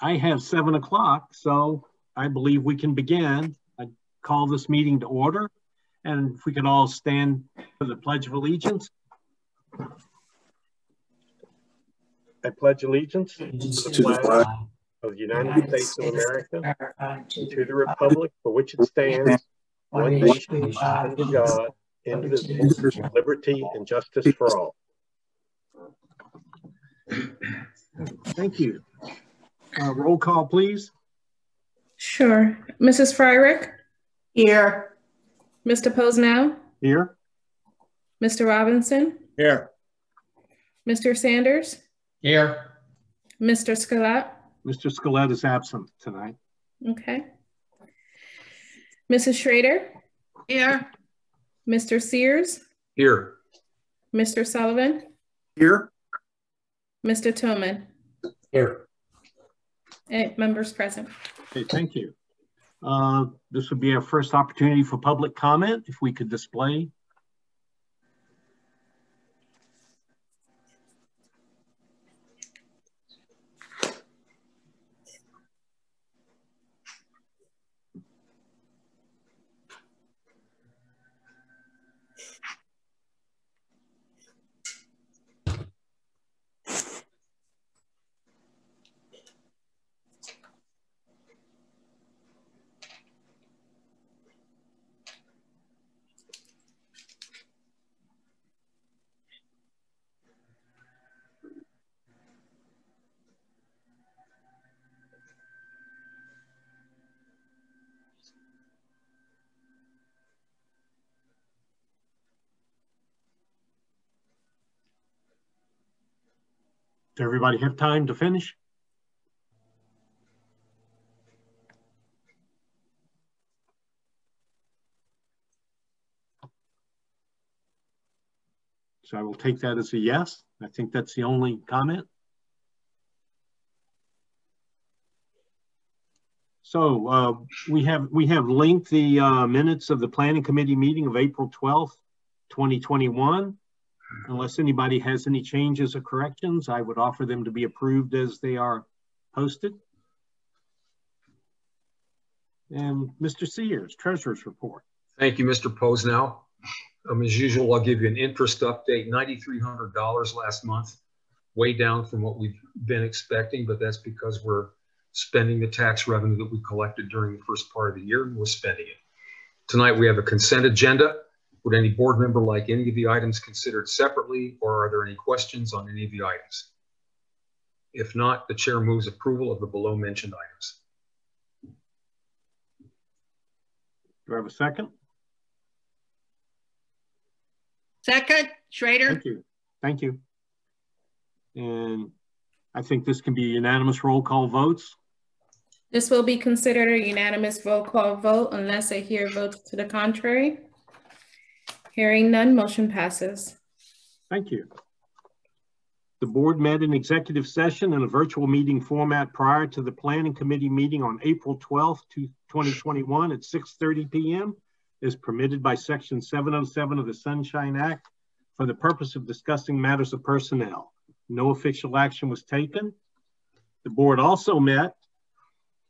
I have seven o'clock, so I believe we can begin. I call this meeting to order. And if we could all stand for the Pledge of Allegiance. I pledge allegiance to the flag of the United States of America, to the republic for which it stands, one nation under God, indivisible, liberty and justice for all. Thank you. Uh, roll call, please. Sure. Mrs. Fryrick? Here. Mr. Posnell? Here. Mr. Robinson? Here. Mr. Sanders? Here. Mr. Scalette? Mr. Scalette is absent tonight. Okay. Mrs. Schrader? Here. Mr. Sears? Here. Mr. Sullivan? Here. Mr. Tillman? Here. Eight members present. Okay, thank you. Uh, this would be our first opportunity for public comment. If we could display Does everybody have time to finish? So I will take that as a yes. I think that's the only comment. So uh, we have we have linked the uh, minutes of the planning committee meeting of April 12th, 2021. Unless anybody has any changes or corrections, I would offer them to be approved as they are posted. And Mr. Sears, Treasurer's Report. Thank you, Mr. Posnell. Um, as usual, I'll give you an interest update. $9,300 last month, way down from what we've been expecting, but that's because we're spending the tax revenue that we collected during the first part of the year, and we're spending it. Tonight, we have a consent agenda. Would any board member like any of the items considered separately, or are there any questions on any of the items? If not, the chair moves approval of the below mentioned items. Do I have a second? Second, Schrader. Thank you. Thank you. And I think this can be unanimous roll call votes. This will be considered a unanimous roll call vote unless I hear votes to the contrary. Hearing none, motion passes. Thank you. The board met in executive session in a virtual meeting format prior to the planning committee meeting on April 12th, 2021 at 6.30 p.m. is permitted by section 707 of the Sunshine Act for the purpose of discussing matters of personnel. No official action was taken. The board also met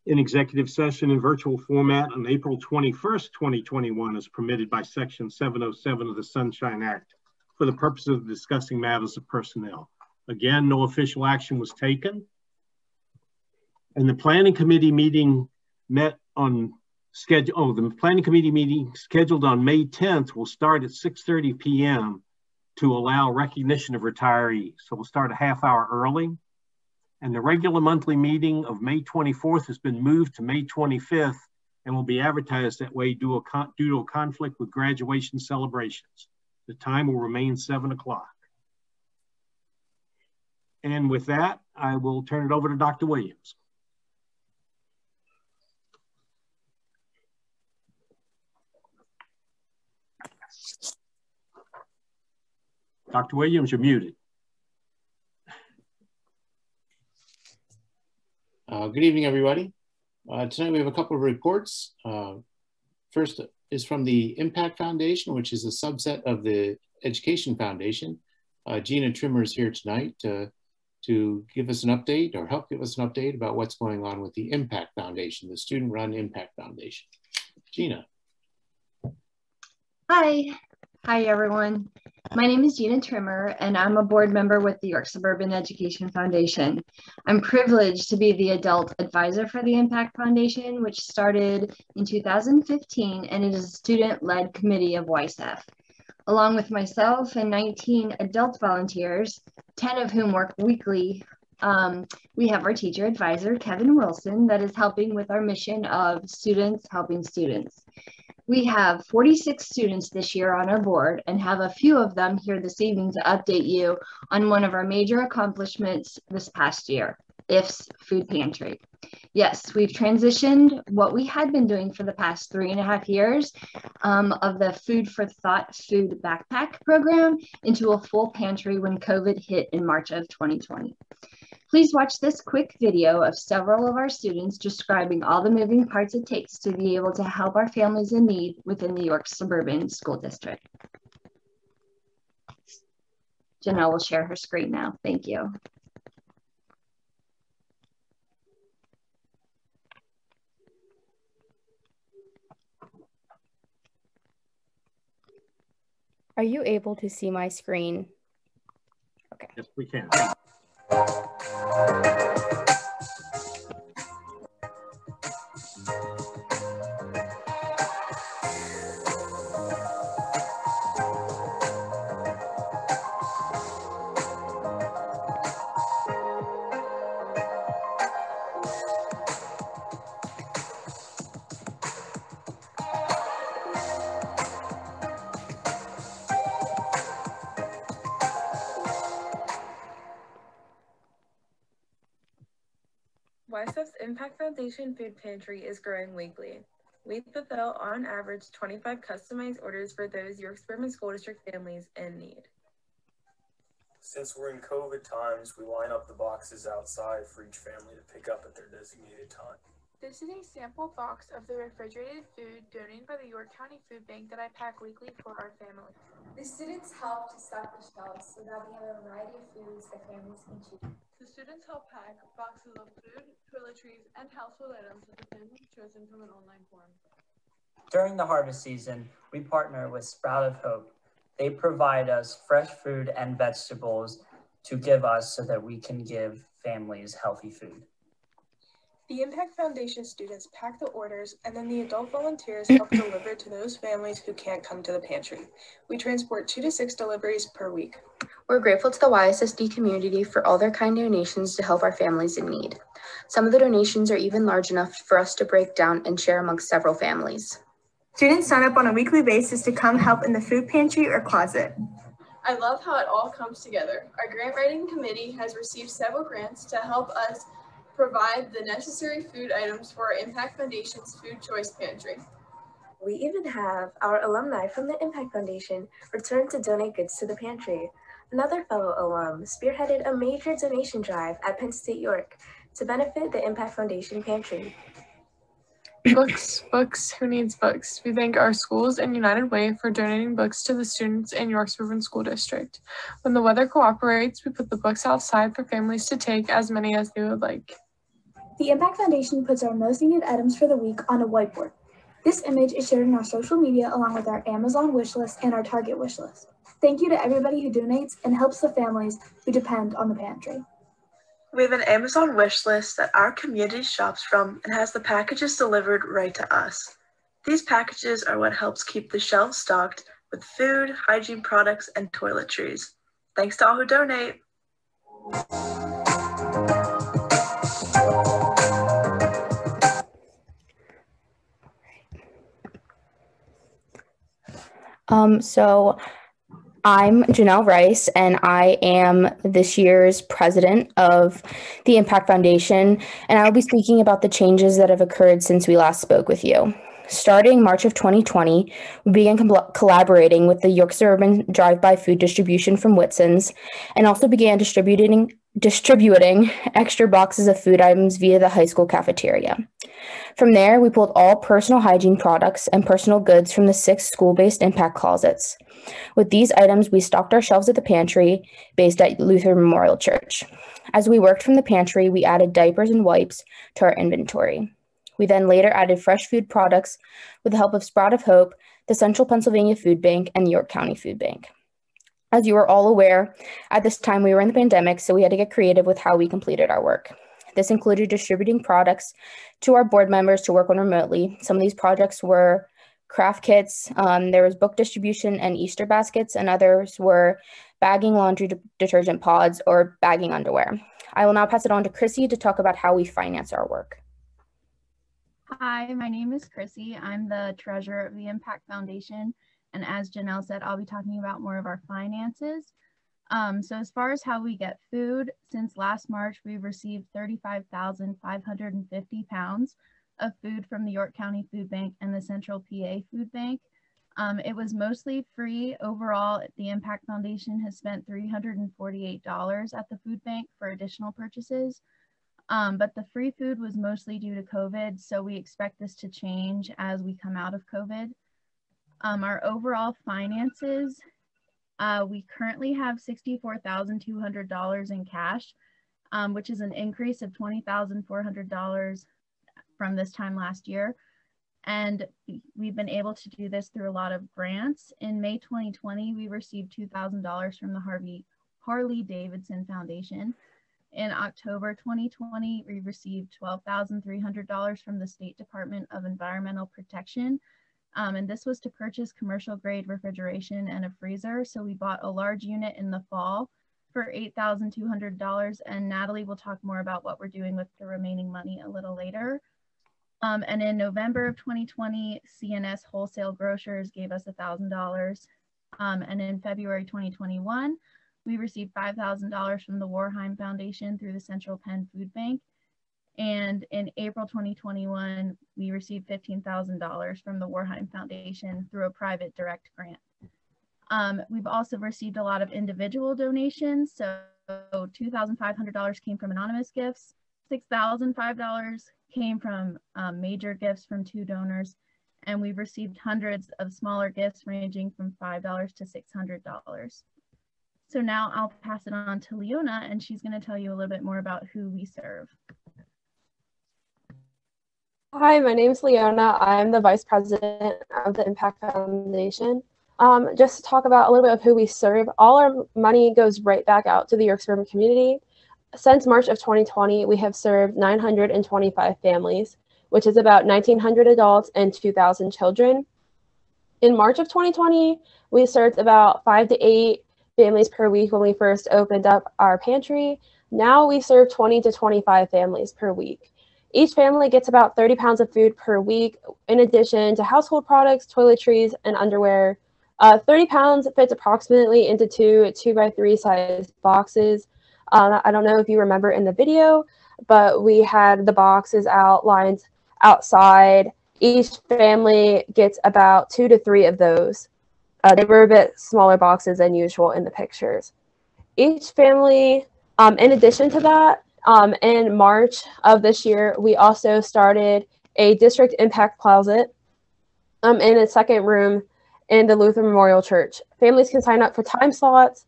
in executive session in virtual format on April 21st, 2021 as permitted by section 707 of the Sunshine Act for the purpose of discussing matters of personnel. Again, no official action was taken. And the planning committee meeting met on schedule, oh, the planning committee meeting scheduled on May 10th will start at 6.30 p.m. to allow recognition of retirees. So we'll start a half hour early and the regular monthly meeting of May 24th has been moved to May 25th and will be advertised that way due, due to a conflict with graduation celebrations. The time will remain seven o'clock. And with that, I will turn it over to Dr. Williams. Dr. Williams, you're muted. Uh, good evening, everybody. Uh, tonight we have a couple of reports. Uh, first is from the Impact Foundation, which is a subset of the Education Foundation. Uh, Gina Trimmer is here tonight to to give us an update or help give us an update about what's going on with the Impact Foundation, the student run Impact Foundation. Gina. Hi. Hi, everyone. My name is Gina Trimmer, and I'm a board member with the York Suburban Education Foundation. I'm privileged to be the adult advisor for the Impact Foundation, which started in 2015, and it is a student-led committee of YSEF. Along with myself and 19 adult volunteers, 10 of whom work weekly, um, we have our teacher advisor, Kevin Wilson, that is helping with our mission of students helping students. We have 46 students this year on our board and have a few of them here this evening to update you on one of our major accomplishments this past year, IF's Food Pantry. Yes, we've transitioned what we had been doing for the past three and a half years um, of the Food for Thought Food Backpack program into a full pantry when COVID hit in March of 2020. Please watch this quick video of several of our students describing all the moving parts it takes to be able to help our families in need within the York Suburban School District. Janelle will share her screen now. Thank you. Are you able to see my screen? Okay. Yes, we can. Música Impact Foundation Food Pantry is growing weekly. We fulfill, on average, 25 customized orders for those York Suburban School District families in need. Since we're in COVID times, we line up the boxes outside for each family to pick up at their designated time. This is a sample box of the refrigerated food donated by the York County Food Bank that I pack weekly for our family. The students help to stock the shelves so that we have a variety of foods that families can choose. The students help pack boxes of food, toiletries, and household items that the family chosen from an online form. During the harvest season, we partner with Sprout of Hope. They provide us fresh food and vegetables to give us so that we can give families healthy food. The Impact Foundation students pack the orders and then the adult volunteers help deliver to those families who can't come to the pantry. We transport two to six deliveries per week. We're grateful to the YSSD community for all their kind donations to help our families in need. Some of the donations are even large enough for us to break down and share amongst several families. Students sign up on a weekly basis to come help in the food pantry or closet. I love how it all comes together. Our grant writing committee has received several grants to help us provide the necessary food items for our Impact Foundation's Food Choice Pantry. We even have our alumni from the Impact Foundation return to donate goods to the pantry. Another fellow alum spearheaded a major donation drive at Penn State York to benefit the Impact Foundation Pantry. Books, books, who needs books? We thank our schools and United Way for donating books to the students in York Suburban School District. When the weather cooperates, we put the books outside for families to take as many as they would like. The Impact Foundation puts our most needed items for the week on a whiteboard. This image is shared in our social media along with our Amazon wish list and our Target wish list. Thank you to everybody who donates and helps the families who depend on the pantry. We have an Amazon wish list that our community shops from and has the packages delivered right to us. These packages are what helps keep the shelves stocked with food, hygiene products, and toiletries. Thanks to all who donate. Um, so I'm Janelle Rice, and I am this year's president of the Impact Foundation, and I'll be speaking about the changes that have occurred since we last spoke with you. Starting March of 2020, we began collaborating with the York Suburban Drive-By Food Distribution from Whitson's, and also began distributing distributing extra boxes of food items via the high school cafeteria. From there, we pulled all personal hygiene products and personal goods from the six school based impact closets. With these items, we stocked our shelves at the pantry based at Luther Memorial Church. As we worked from the pantry, we added diapers and wipes to our inventory. We then later added fresh food products with the help of Sprout of Hope, the Central Pennsylvania Food Bank, and the York County Food Bank. As you are all aware, at this time we were in the pandemic, so we had to get creative with how we completed our work. This included distributing products to our board members to work on remotely. Some of these projects were craft kits, um, there was book distribution and Easter baskets, and others were bagging laundry de detergent pods or bagging underwear. I will now pass it on to Chrissy to talk about how we finance our work. Hi, my name is Chrissy. I'm the treasurer of the Impact Foundation and as Janelle said, I'll be talking about more of our finances. Um, so as far as how we get food, since last March, we've received 35,550 pounds of food from the York County Food Bank and the Central PA Food Bank. Um, it was mostly free. Overall, the Impact Foundation has spent $348 at the food bank for additional purchases. Um, but the free food was mostly due to COVID, so we expect this to change as we come out of COVID. Um, our overall finances, uh, we currently have $64,200 in cash, um, which is an increase of $20,400 from this time last year. And we've been able to do this through a lot of grants. In May 2020, we received $2,000 from the Harvey Harley Davidson Foundation. In October 2020, we received $12,300 from the State Department of Environmental Protection um, and this was to purchase commercial grade refrigeration and a freezer. So we bought a large unit in the fall for $8,200. And Natalie will talk more about what we're doing with the remaining money a little later. Um, and in November of 2020, C&S Wholesale Grocers gave us $1,000. Um, and in February 2021, we received $5,000 from the Warheim Foundation through the Central Penn Food Bank. And in April 2021, we received $15,000 from the Warheim Foundation through a private direct grant. Um, we've also received a lot of individual donations. So $2,500 came from anonymous gifts, $6,005 came from um, major gifts from two donors, and we've received hundreds of smaller gifts ranging from $5 to $600. So now I'll pass it on to Leona, and she's going to tell you a little bit more about who we serve. Hi, my name is Leona. I'm the Vice President of the Impact Foundation. Um, just to talk about a little bit of who we serve, all our money goes right back out to the York Suburban community. Since March of 2020, we have served 925 families, which is about 1,900 adults and 2,000 children. In March of 2020, we served about five to eight families per week when we first opened up our pantry. Now we serve 20 to 25 families per week. Each family gets about 30 pounds of food per week, in addition to household products, toiletries, and underwear. Uh, 30 pounds fits approximately into two two by three size boxes. Um, I don't know if you remember in the video, but we had the boxes outlined outside. Each family gets about two to three of those. Uh, they were a bit smaller boxes than usual in the pictures. Each family, um, in addition to that, um, in March of this year, we also started a district impact closet um, in a second room in the Luther Memorial Church. Families can sign up for time slots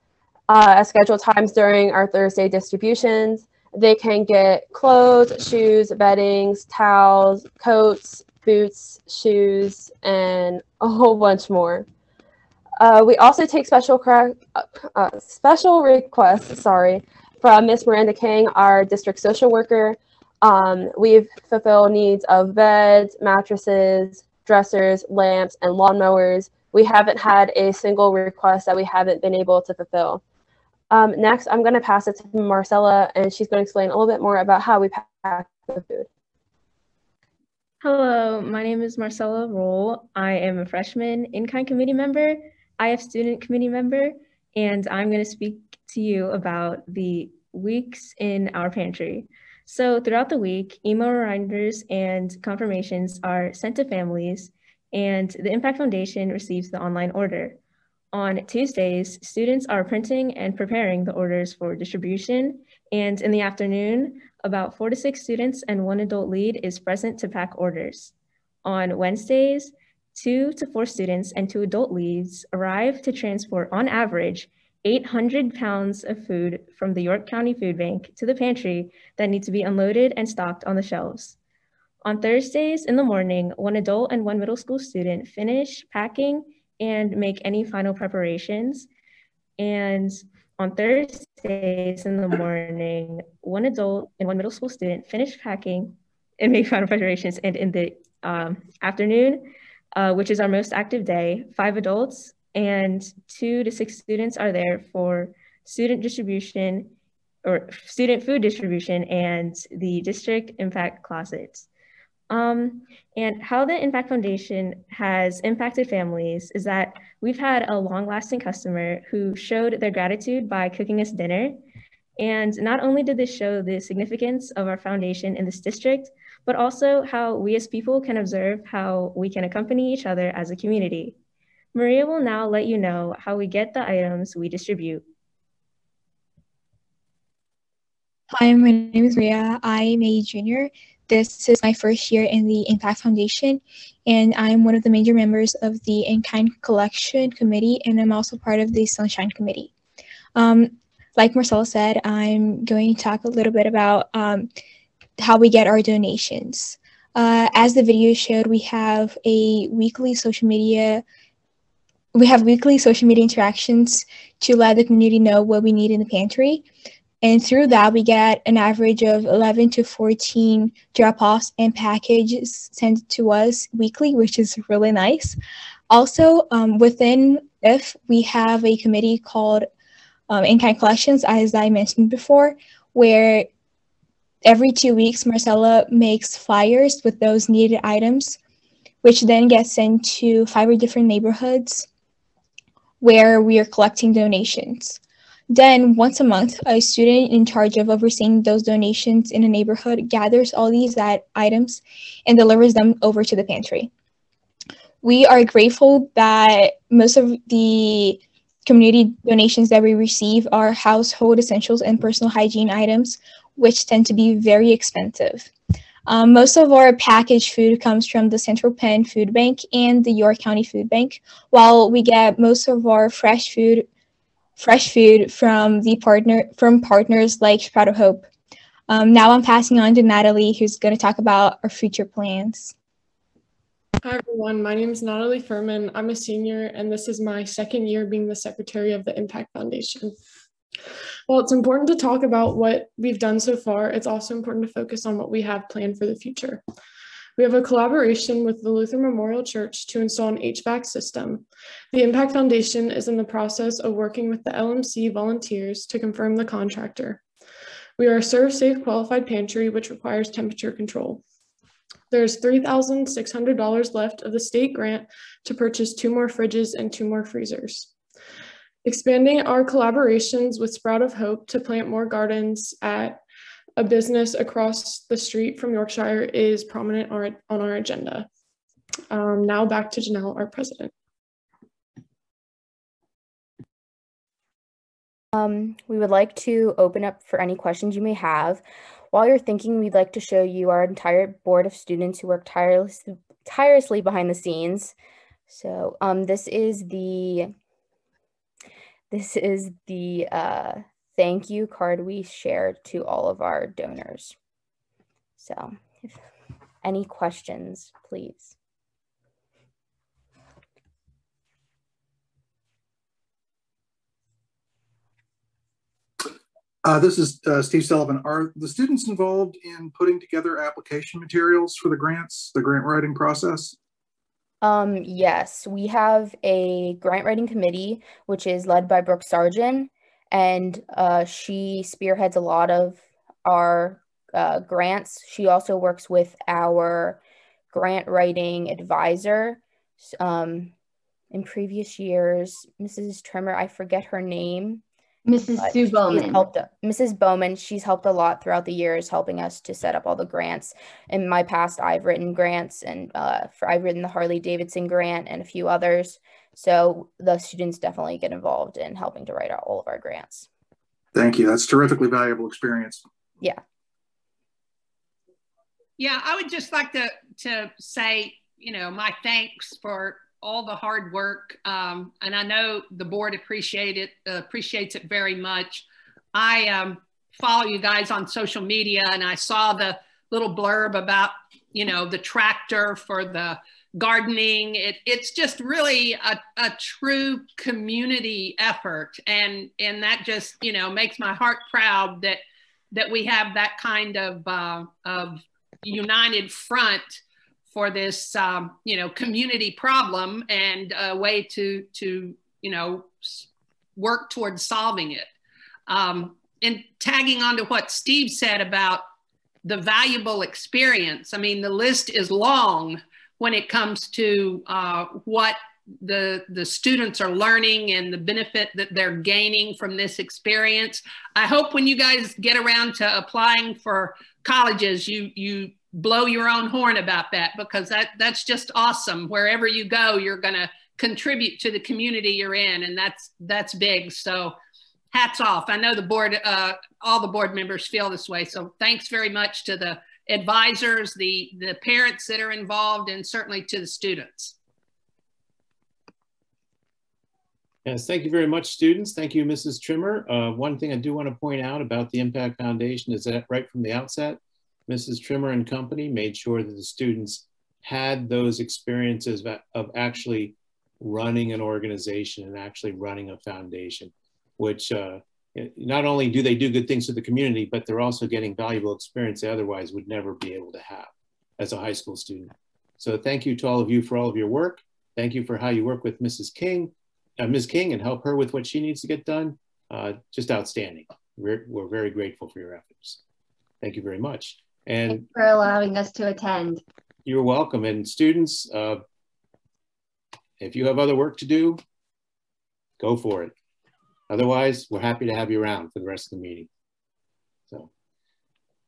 uh, at scheduled times during our Thursday distributions. They can get clothes, shoes, beddings, towels, coats, boots, shoes, and a whole bunch more. Uh, we also take special uh, special requests, sorry, from Miss Miranda King, our district social worker. Um, we've fulfilled needs of beds, mattresses, dressers, lamps, and lawnmowers. We haven't had a single request that we haven't been able to fulfill. Um, next, I'm going to pass it to Marcella, and she's going to explain a little bit more about how we pack the food. Hello, my name is Marcella Roll. I am a freshman in-kind committee member, IF student committee member, and I'm going to speak to you about the weeks in our pantry. So throughout the week, email reminders and confirmations are sent to families, and the Impact Foundation receives the online order. On Tuesdays, students are printing and preparing the orders for distribution. And in the afternoon, about four to six students and one adult lead is present to pack orders. On Wednesdays, two to four students and two adult leads arrive to transport, on average, 800 pounds of food from the York County Food Bank to the pantry that need to be unloaded and stocked on the shelves. On Thursdays in the morning, one adult and one middle school student finish packing and make any final preparations. And on Thursdays in the morning, one adult and one middle school student finish packing and make final preparations. And in the um, afternoon, uh, which is our most active day, five adults and two to six students are there for student distribution or student food distribution and the district impact closets. Um, and how the Impact Foundation has impacted families is that we've had a long lasting customer who showed their gratitude by cooking us dinner. And not only did this show the significance of our foundation in this district, but also how we as people can observe how we can accompany each other as a community. Maria will now let you know how we get the items we distribute. Hi, my name is Maria. I'm a junior. This is my first year in the Impact Foundation, and I'm one of the major members of the In-Kind Collection Committee, and I'm also part of the Sunshine Committee. Um, like Marcella said, I'm going to talk a little bit about um, how we get our donations. Uh, as the video showed, we have a weekly social media we have weekly social media interactions to let the community know what we need in the pantry. And through that, we get an average of 11 to 14 drop offs and packages sent to us weekly, which is really nice. Also, um, within IF, we have a committee called um, In Kind Collections, as I mentioned before, where every two weeks, Marcella makes flyers with those needed items, which then get sent to five different neighborhoods where we are collecting donations. Then, once a month, a student in charge of overseeing those donations in a neighborhood gathers all these items and delivers them over to the pantry. We are grateful that most of the community donations that we receive are household essentials and personal hygiene items, which tend to be very expensive. Um, most of our packaged food comes from the Central Penn Food Bank and the York County Food Bank, while we get most of our fresh food fresh food from the partner from partners like Sprout of Hope. Um, now I'm passing on to Natalie, who's going to talk about our future plans. Hi everyone, my name is Natalie Furman. I'm a senior and this is my second year being the secretary of the Impact Foundation. While it's important to talk about what we've done so far, it's also important to focus on what we have planned for the future. We have a collaboration with the Lutheran Memorial Church to install an HVAC system. The Impact Foundation is in the process of working with the LMC volunteers to confirm the contractor. We are a ServSafe Qualified Pantry, which requires temperature control. There's $3,600 left of the state grant to purchase two more fridges and two more freezers. Expanding our collaborations with Sprout of Hope to plant more gardens at a business across the street from Yorkshire is prominent on our agenda. Um, now back to Janelle, our president. Um, we would like to open up for any questions you may have. While you're thinking, we'd like to show you our entire board of students who work tirelessly, tirelessly behind the scenes. So um, this is the this is the uh, thank you card we share to all of our donors. So if any questions, please. Uh, this is uh, Steve Sullivan. Are the students involved in putting together application materials for the grants, the grant writing process? Um, yes, we have a grant writing committee, which is led by Brooke Sargent, and uh, she spearheads a lot of our uh, grants. She also works with our grant writing advisor. Um, in previous years, Mrs. Trimmer, I forget her name. Mrs. Sue Bowman. Helped, Mrs. Bowman, she's helped a lot throughout the years, helping us to set up all the grants. In my past, I've written grants, and uh, for I've written the Harley Davidson grant and a few others. So the students definitely get involved in helping to write out all of our grants. Thank you. That's terrifically valuable experience. Yeah. Yeah, I would just like to to say, you know, my thanks for all the hard work, um, and I know the board appreciate it uh, appreciates it very much. I um, follow you guys on social media, and I saw the little blurb about you know the tractor for the gardening. It, it's just really a, a true community effort, and and that just you know makes my heart proud that that we have that kind of uh, of united front for this um, you know community problem and a way to to you know work towards solving it. Um, and tagging on to what steve said about the valuable experience i mean the list is long when it comes to uh, what the the students are learning and the benefit that they're gaining from this experience. I hope when you guys get around to applying for colleges you you blow your own horn about that because that that's just awesome wherever you go you're going to contribute to the community you're in and that's that's big so hats off i know the board uh, all the board members feel this way so thanks very much to the advisors the the parents that are involved and certainly to the students Yes, thank you very much, students. Thank you, Mrs. Trimmer. Uh, one thing I do want to point out about the Impact Foundation is that right from the outset, Mrs. Trimmer and company made sure that the students had those experiences of actually running an organization and actually running a foundation, which uh, not only do they do good things for the community, but they're also getting valuable experience they otherwise would never be able to have as a high school student. So thank you to all of you for all of your work. Thank you for how you work with Mrs. King, uh, Ms. King and help her with what she needs to get done. Uh, just outstanding. We're, we're very grateful for your efforts. Thank you very much. And Thanks for allowing us to attend. You're welcome. And students, uh, if you have other work to do, go for it. Otherwise, we're happy to have you around for the rest of the meeting. So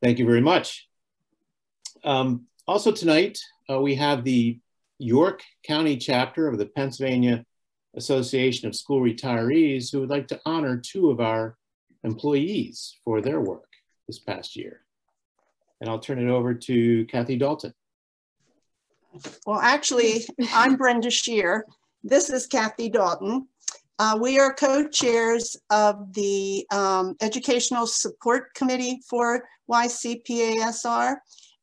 thank you very much. Um, also tonight, uh, we have the York County chapter of the Pennsylvania Association of School Retirees who would like to honor two of our employees for their work this past year. And I'll turn it over to Kathy Dalton. Well, actually, I'm Brenda Shear. This is Kathy Dalton. Uh, we are co-chairs of the um, Educational Support Committee for YCPASR.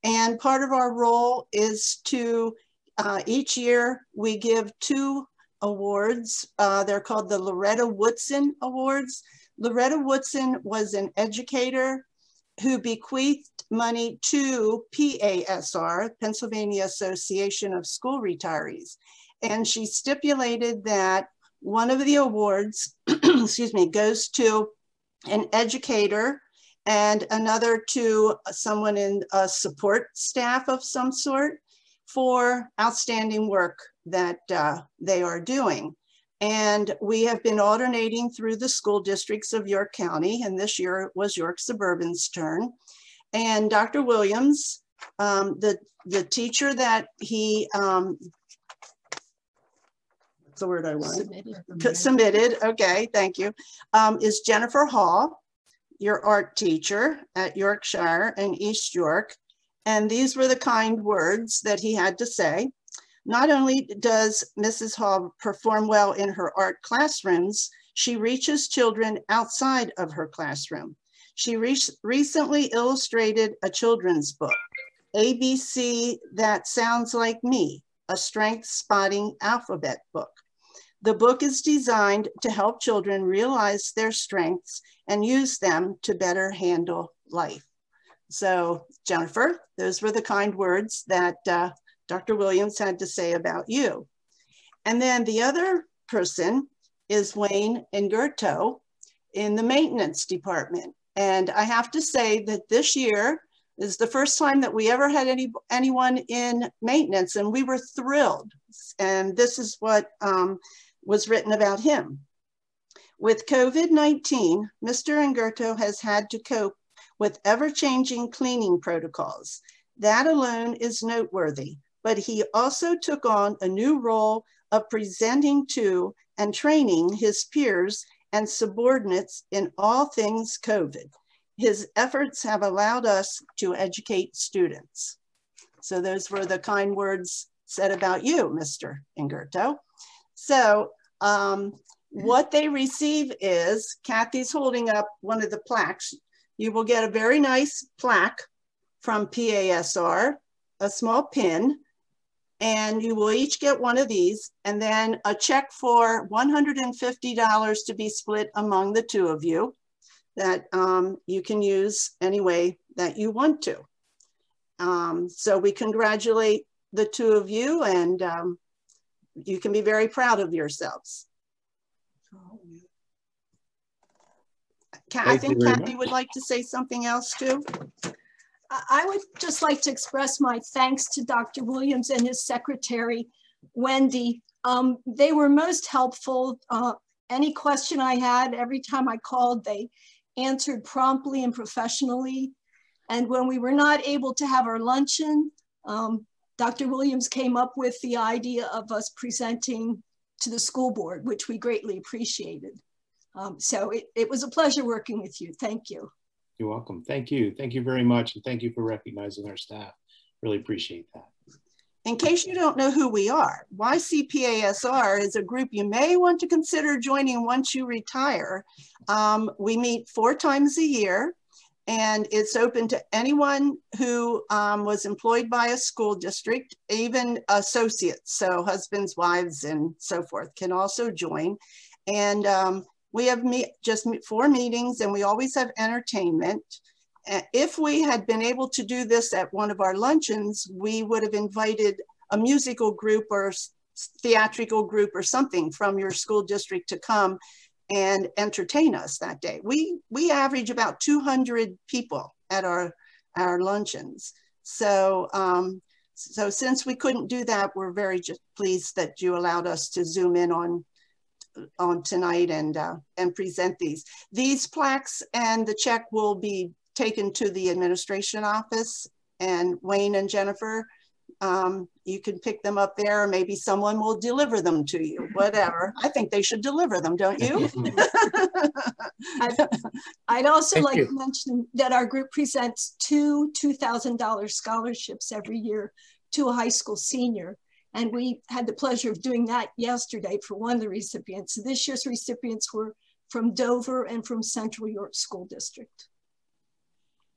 And part of our role is to, uh, each year, we give two awards. Uh, they're called the Loretta Woodson Awards. Loretta Woodson was an educator who bequeathed money to PASR, Pennsylvania Association of School Retirees. And she stipulated that one of the awards, excuse me, goes to an educator and another to someone in a support staff of some sort for outstanding work that uh, they are doing. And we have been alternating through the school districts of York County, and this year it was York Suburban's turn. And Dr. Williams, um, the, the teacher that he, um, what's the word I want? Submitted. Submitted, okay, thank you, um, is Jennifer Hall, your art teacher at Yorkshire and East York. And these were the kind words that he had to say. Not only does Mrs. Hall perform well in her art classrooms, she reaches children outside of her classroom. She re recently illustrated a children's book, ABC That Sounds Like Me, a strength spotting alphabet book. The book is designed to help children realize their strengths and use them to better handle life. So Jennifer, those were the kind words that uh, Dr. Williams had to say about you. And then the other person is Wayne Ingerto in the maintenance department. And I have to say that this year is the first time that we ever had any anyone in maintenance and we were thrilled. And this is what um, was written about him. With COVID-19, Mr. Ingerto has had to cope with ever-changing cleaning protocols. That alone is noteworthy but he also took on a new role of presenting to and training his peers and subordinates in all things COVID. His efforts have allowed us to educate students. So those were the kind words said about you, Mr. Ingerto. So um, what they receive is, Kathy's holding up one of the plaques. You will get a very nice plaque from PASR, a small pin, and you will each get one of these and then a check for $150 to be split among the two of you that um, you can use any way that you want to. Um, so we congratulate the two of you and um, you can be very proud of yourselves. I think Kathy would like to say something else too. I would just like to express my thanks to Dr. Williams and his secretary, Wendy. Um, they were most helpful. Uh, any question I had, every time I called, they answered promptly and professionally. And when we were not able to have our luncheon, um, Dr. Williams came up with the idea of us presenting to the school board, which we greatly appreciated. Um, so it, it was a pleasure working with you. Thank you. You're welcome. Thank you. Thank you very much. And thank you for recognizing our staff. Really appreciate that. In case you don't know who we are, YCPASR is a group you may want to consider joining once you retire. Um, we meet four times a year and it's open to anyone who um, was employed by a school district, even associates, so husbands, wives, and so forth can also join. And um, we have me just four meetings and we always have entertainment. If we had been able to do this at one of our luncheons, we would have invited a musical group or theatrical group or something from your school district to come and entertain us that day. We, we average about 200 people at our, our luncheons. So, um, so since we couldn't do that, we're very just pleased that you allowed us to zoom in on on tonight and uh, and present these. These plaques and the check will be taken to the administration office and Wayne and Jennifer, um, you can pick them up there. or Maybe someone will deliver them to you, whatever. I think they should deliver them, don't you? I'd, I'd, also Thank like you. to mention that our group presents two $2,000 scholarships every year to a high school senior. And we had the pleasure of doing that yesterday for one of the recipients. This year's recipients were from Dover and from Central York School District.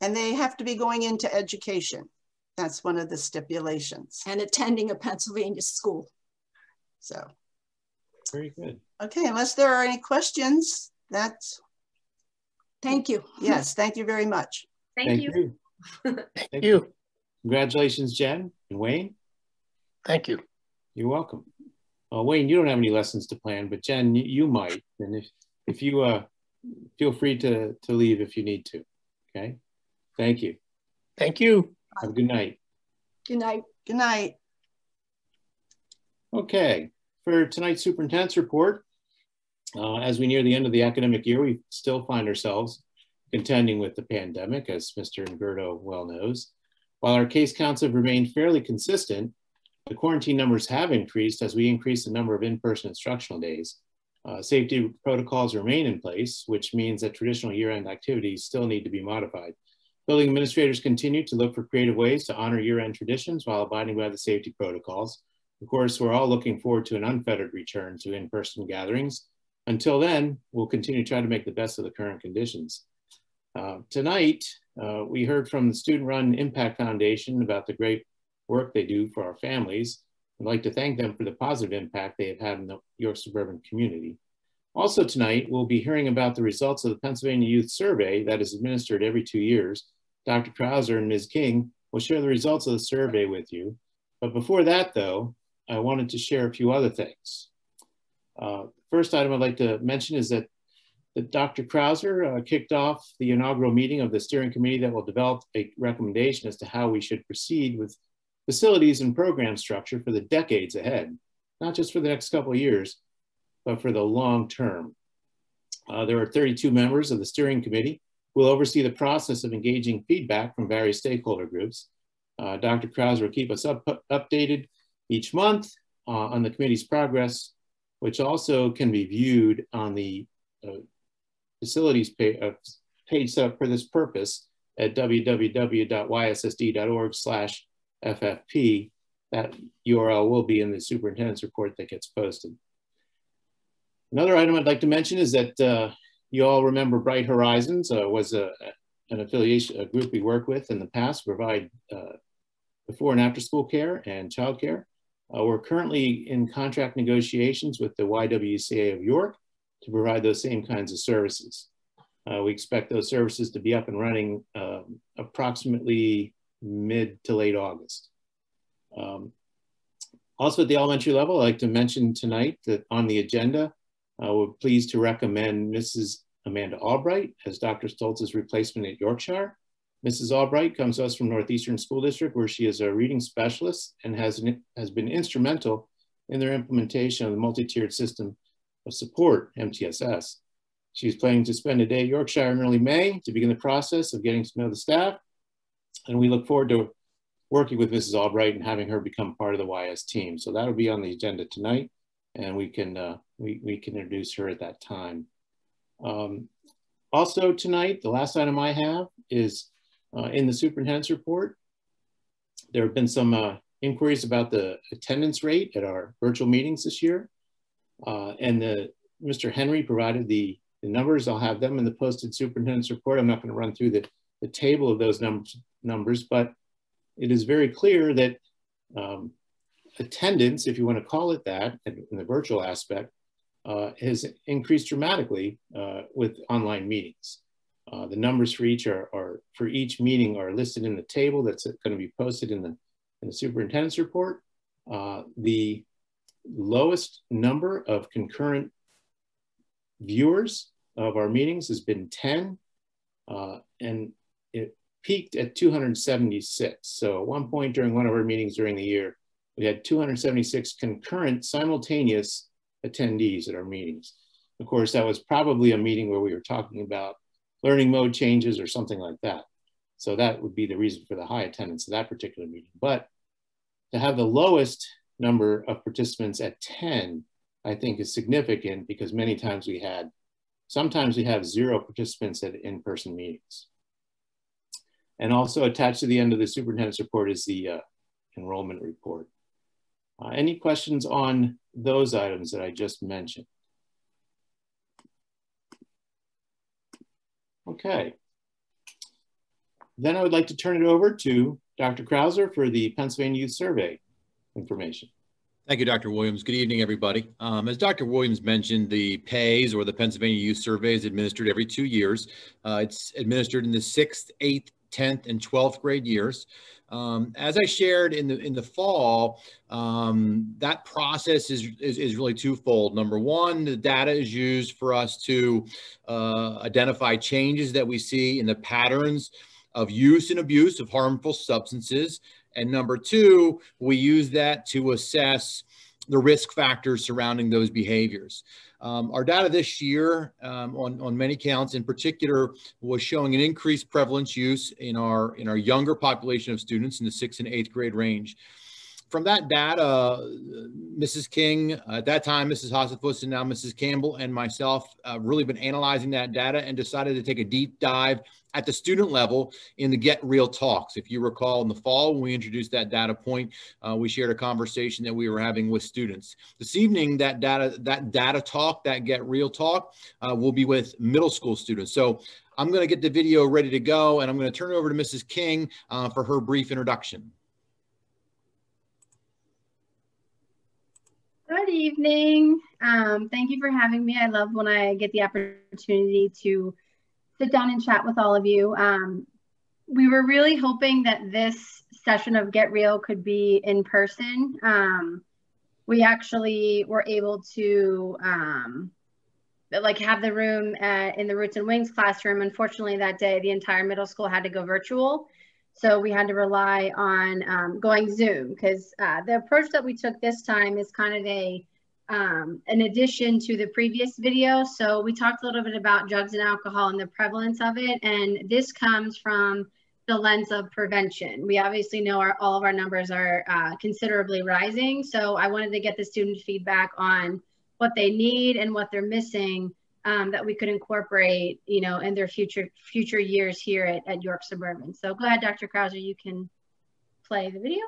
And they have to be going into education. That's one of the stipulations. And attending a Pennsylvania school. So. Very good. Okay, unless there are any questions, that's. Thank you. Yes, thank you very much. Thank, thank you. you. thank you. Congratulations, Jen and Wayne. Thank you. You're welcome. Uh, Wayne, you don't have any lessons to plan, but Jen, you, you might. And if, if you uh, feel free to, to leave if you need to. Okay. Thank you. Thank you. Have a good night. Good night. Good night. Okay. For tonight's superintendent's report, uh, as we near the end of the academic year, we still find ourselves contending with the pandemic, as Mr. Ingerto well knows. While our case counts have remained fairly consistent, the quarantine numbers have increased as we increase the number of in-person instructional days. Uh, safety protocols remain in place, which means that traditional year-end activities still need to be modified. Building administrators continue to look for creative ways to honor year-end traditions while abiding by the safety protocols. Of course, we're all looking forward to an unfettered return to in-person gatherings. Until then, we'll continue to try to make the best of the current conditions. Uh, tonight, uh, we heard from the student-run Impact Foundation about the great work they do for our families. I'd like to thank them for the positive impact they have had in the York suburban community. Also tonight, we'll be hearing about the results of the Pennsylvania Youth Survey that is administered every two years. Dr. Krauser and Ms. King will share the results of the survey with you. But before that though, I wanted to share a few other things. Uh, first item I'd like to mention is that, that Dr. Krauser uh, kicked off the inaugural meeting of the steering committee that will develop a recommendation as to how we should proceed with facilities and program structure for the decades ahead, not just for the next couple years, but for the long term. Uh, there are 32 members of the steering committee who will oversee the process of engaging feedback from various stakeholder groups. Uh, Dr. Krauser will keep us up, updated each month uh, on the committee's progress, which also can be viewed on the uh, facilities page, uh, page set up for this purpose at www.yssd.org slash FFP. That URL will be in the superintendent's report that gets posted. Another item I'd like to mention is that uh, you all remember Bright Horizons uh, was a, an affiliation, a group we worked with in the past, provide uh, before and after school care and childcare. Uh, we're currently in contract negotiations with the YWCA of York to provide those same kinds of services. Uh, we expect those services to be up and running um, approximately mid to late August. Um, also at the elementary level, I'd like to mention tonight that on the agenda, uh, we're pleased to recommend Mrs. Amanda Albright as Dr. Stoltz's replacement at Yorkshire. Mrs. Albright comes to us from Northeastern School District where she is a reading specialist and has, has been instrumental in their implementation of the multi-tiered system of support, MTSS. She's planning to spend a day at Yorkshire in early May to begin the process of getting to know the staff. And we look forward to working with Mrs. Albright and having her become part of the YS team. So that'll be on the agenda tonight and we can, uh, we, we can introduce her at that time. Um, also tonight, the last item I have is uh, in the superintendent's report. There have been some uh, inquiries about the attendance rate at our virtual meetings this year. Uh, and the, Mr. Henry provided the, the numbers. I'll have them in the posted superintendent's report. I'm not going to run through the, the table of those numbers, numbers, but it is very clear that um, attendance, if you want to call it that, in, the virtual aspect, uh, has increased dramatically uh, with online meetings. Uh, the numbers for each are, are, for each meeting are listed in the table that's going to be posted in the in the superintendent's report. Uh, the lowest number of concurrent viewers of our meetings has been 10, uh, and peaked at 276. So at one point during one of our meetings during the year, we had 276 concurrent simultaneous attendees at our meetings. Of course, that was probably a meeting where we were talking about learning mode changes or something like that. So that would be the reason for the high attendance of that particular meeting. But to have the lowest number of participants at 10, I think is significant because many times we had, sometimes we have zero participants at in-person meetings. And also attached to the end of the superintendent's report is the uh, enrollment report. Uh, any questions on those items that I just mentioned? Okay. Then I would like to turn it over to Dr. Krauser for the Pennsylvania Youth Survey information. Thank you, Dr. Williams. Good evening, everybody. Um, as Dr. Williams mentioned, the PAYS or the Pennsylvania Youth Survey is administered every two years. Uh, it's administered in the sixth, eighth, 10th, and 12th grade years. Um, as I shared in the in the fall, um, that process is, is, is really twofold. Number one, the data is used for us to uh, identify changes that we see in the patterns of use and abuse of harmful substances. And number two, we use that to assess the risk factors surrounding those behaviors. Um, our data this year um, on, on many counts in particular was showing an increased prevalence use in our, in our younger population of students in the sixth and eighth grade range. From that data, Mrs. King, at that time, Mrs. Hossetfuss, and now Mrs. Campbell and myself uh, really been analyzing that data and decided to take a deep dive at the student level in the Get Real talks. If you recall in the fall when we introduced that data point, uh, we shared a conversation that we were having with students. This evening, that data, that data talk, that Get Real talk uh, will be with middle school students. So I'm going to get the video ready to go and I'm going to turn it over to Mrs. King uh, for her brief introduction. Good evening. Um, thank you for having me. I love when I get the opportunity to sit down and chat with all of you. Um, we were really hoping that this session of Get Real could be in person. Um, we actually were able to um, like have the room at, in the Roots and Wings classroom. Unfortunately, that day the entire middle school had to go virtual. So we had to rely on um, going Zoom because uh, the approach that we took this time is kind of a um, in addition to the previous video. So we talked a little bit about drugs and alcohol and the prevalence of it. And this comes from the lens of prevention. We obviously know our, all of our numbers are uh, considerably rising. So I wanted to get the student feedback on what they need and what they're missing um, that we could incorporate, you know, in their future future years here at, at York Suburban. So go ahead, Dr. Krauser, you can play the video.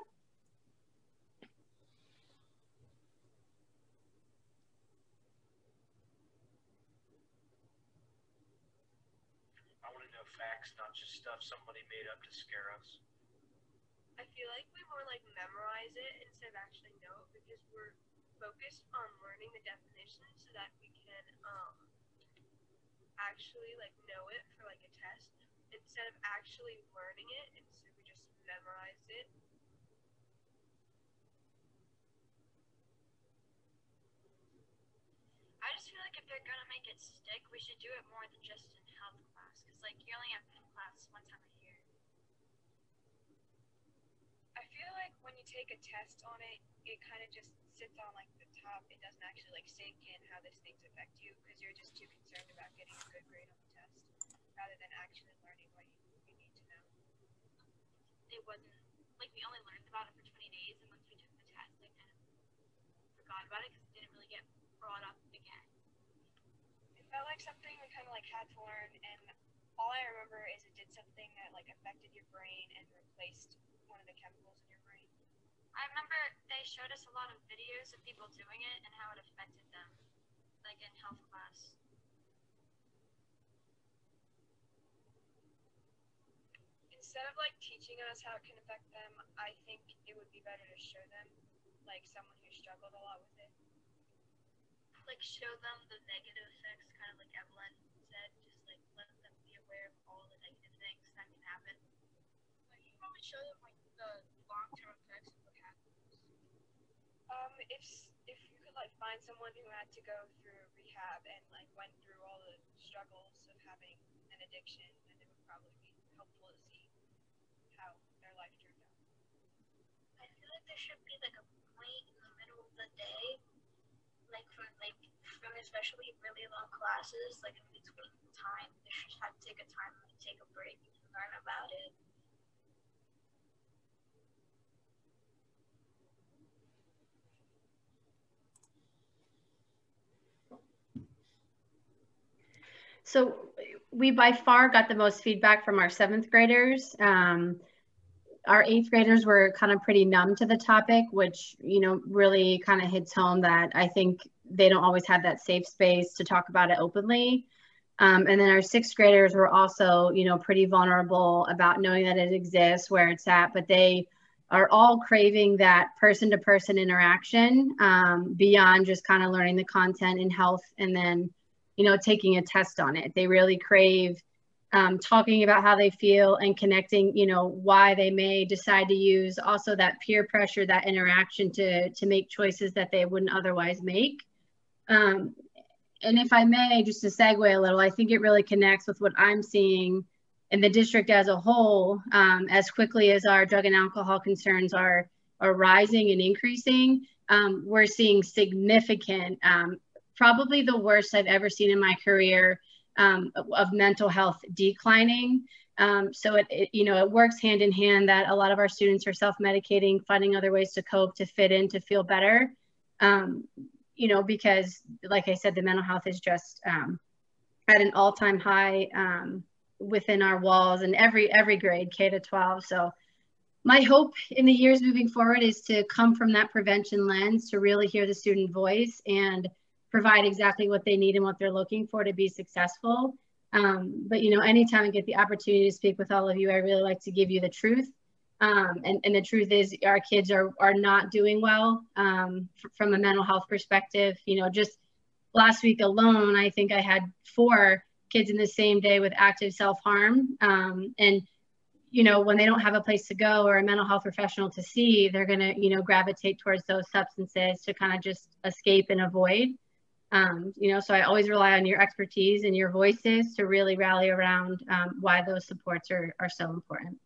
made up to scare us? I feel like we more like memorize it instead of actually know it because we're focused on learning the definition so that we can um, actually like know it for like a test instead of actually learning it. Instead, we just memorize it. I just feel like if they're gonna make it stick, we should do it more than just in health class. Cause like you only have class one time a year. I feel like when you take a test on it, it kind of just sits on like the top. It doesn't actually like sink in how this thing's affect you because you're just too concerned about getting a good grade on the test rather than actually learning what you, you need to know. It wasn't like we only learned about it for 20 days, and once we took the test, I kind of forgot about it because it didn't really get brought up again. It felt like something we kind of like had to learn, and all I remember is it did something that like affected your brain and replaced one of the chemicals in your I remember they showed us a lot of videos of people doing it and how it affected them, like in health class. Instead of like teaching us how it can affect them, I think it would be better to show them, like someone who struggled a lot with it. Like show them the negative effects, kind of like Evelyn said, just like let them be aware of all the negative things that can happen. Like you probably show them like the long-term effects um, if if you could like find someone who had to go through rehab and like went through all the struggles of having an addiction, then it would probably be helpful to see how their life turned out. I feel like there should be like a point in the middle of the day, like from like from especially really long classes, like in between time, they should have to take a time to take a break and learn about it. So we by far got the most feedback from our seventh graders. Um, our eighth graders were kind of pretty numb to the topic, which, you know, really kind of hits home that I think they don't always have that safe space to talk about it openly. Um, and then our sixth graders were also, you know, pretty vulnerable about knowing that it exists, where it's at, but they are all craving that person to person interaction um, beyond just kind of learning the content in health and then you know, taking a test on it. They really crave um, talking about how they feel and connecting, you know, why they may decide to use also that peer pressure, that interaction to, to make choices that they wouldn't otherwise make. Um, and if I may, just to segue a little, I think it really connects with what I'm seeing in the district as a whole, um, as quickly as our drug and alcohol concerns are, are rising and increasing, um, we're seeing significant um, probably the worst I've ever seen in my career um, of mental health declining. Um, so it, it, you know, it works hand in hand that a lot of our students are self-medicating, finding other ways to cope, to fit in, to feel better. Um, you know, because like I said, the mental health is just um, at an all-time high um, within our walls and every every grade, K to 12. So my hope in the years moving forward is to come from that prevention lens to really hear the student voice and provide exactly what they need and what they're looking for to be successful. Um, but you know, anytime I get the opportunity to speak with all of you, I really like to give you the truth. Um, and, and the truth is our kids are, are not doing well um, from a mental health perspective. You know, just last week alone, I think I had four kids in the same day with active self-harm. Um, and, you know, when they don't have a place to go or a mental health professional to see, they're going to, you know, gravitate towards those substances to kind of just escape and avoid. Um, you know, so I always rely on your expertise and your voices to really rally around um, why those supports are, are so important.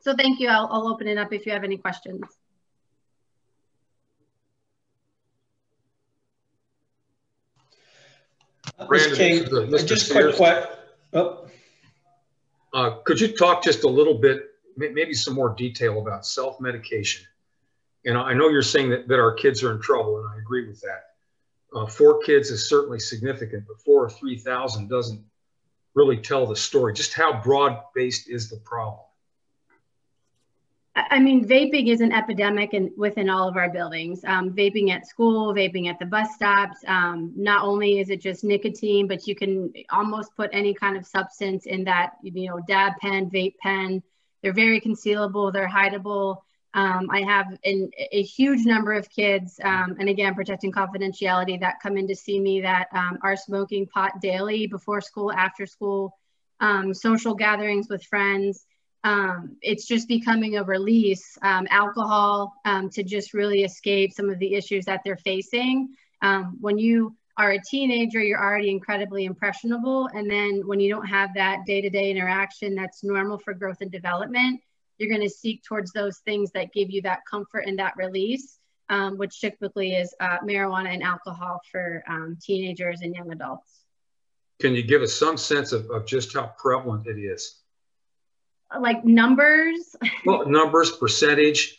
So thank you. I'll, I'll open it up if you have any questions. Uh, Brandon, King, just quick what? Oh. Uh, could you talk just a little bit, maybe some more detail about self-medication? And I know you're saying that, that our kids are in trouble, and I agree with that. Uh, four kids is certainly significant, but four or 3,000 doesn't really tell the story. Just how broad-based is the problem? I mean, vaping is an epidemic in, within all of our buildings. Um, vaping at school, vaping at the bus stops. Um, not only is it just nicotine, but you can almost put any kind of substance in that, you know, dab pen, vape pen. They're very concealable, they're hideable. Um, I have an, a huge number of kids, um, and again, protecting confidentiality, that come in to see me that um, are smoking pot daily before school, after school, um, social gatherings with friends. Um, it's just becoming a release, um, alcohol, to just really escape some of the issues that they're facing. when you are a teenager, you're already incredibly impressionable. And then when you don't have that day to day interaction that's normal for growth and development, you're going to seek towards those things that give you that comfort and that release, um, which typically is uh, marijuana and alcohol for um, teenagers and young adults. Can you give us some sense of, of just how prevalent it is? Like numbers? Well, numbers, percentage.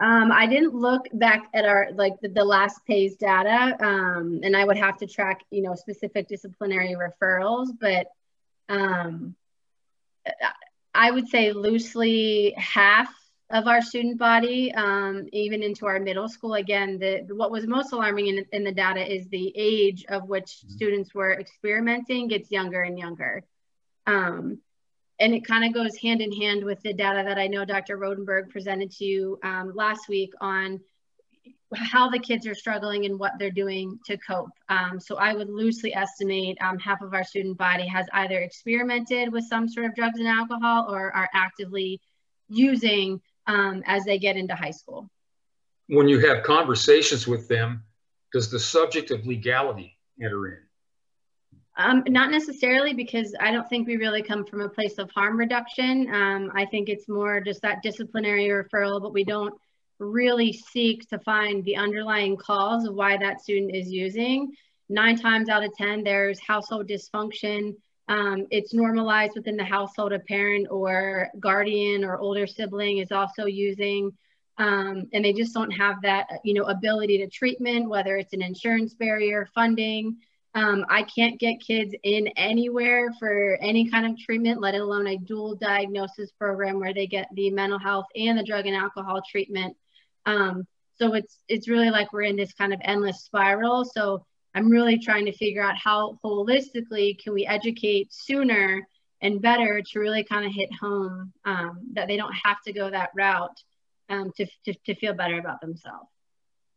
Um, I didn't look back at our like the, the last PAYS data, um, and I would have to track, you know, specific disciplinary referrals. But um, I would say loosely half of our student body, um, even into our middle school. Again, the, what was most alarming in, in the data is the age of which mm-hmm. students were experimenting gets younger and younger. Um, and it kind of goes hand in hand with the data that I know Dr. Rodenberg presented to you um, last week on how the kids are struggling and what they're doing to cope. Um, so I would loosely estimate um, half of our student body has either experimented with some sort of drugs and alcohol or are actively using um, as they get into high school. When you have conversations with them, does the subject of legality enter in? Um, not necessarily because I don't think we really come from a place of harm reduction. Um, I think it's more just that disciplinary referral, but we don't really seek to find the underlying cause of why that student is using. Nine times out of 10, there's household dysfunction. Um, it's normalized within the household. A parent or guardian or older sibling is also using, um, and they just don't have that, you know, ability to treatment, whether it's an insurance barrier, funding. Um, I can't get kids in anywhere for any kind of treatment, let alone a dual diagnosis program where they get the mental health and the drug and alcohol treatment um, so it's it's really like we're in this kind of endless spiral. So I'm really trying to figure out how holistically can we educate sooner and better to really kind of hit home um, that they don't have to go that route um, to, to, to feel better about themselves.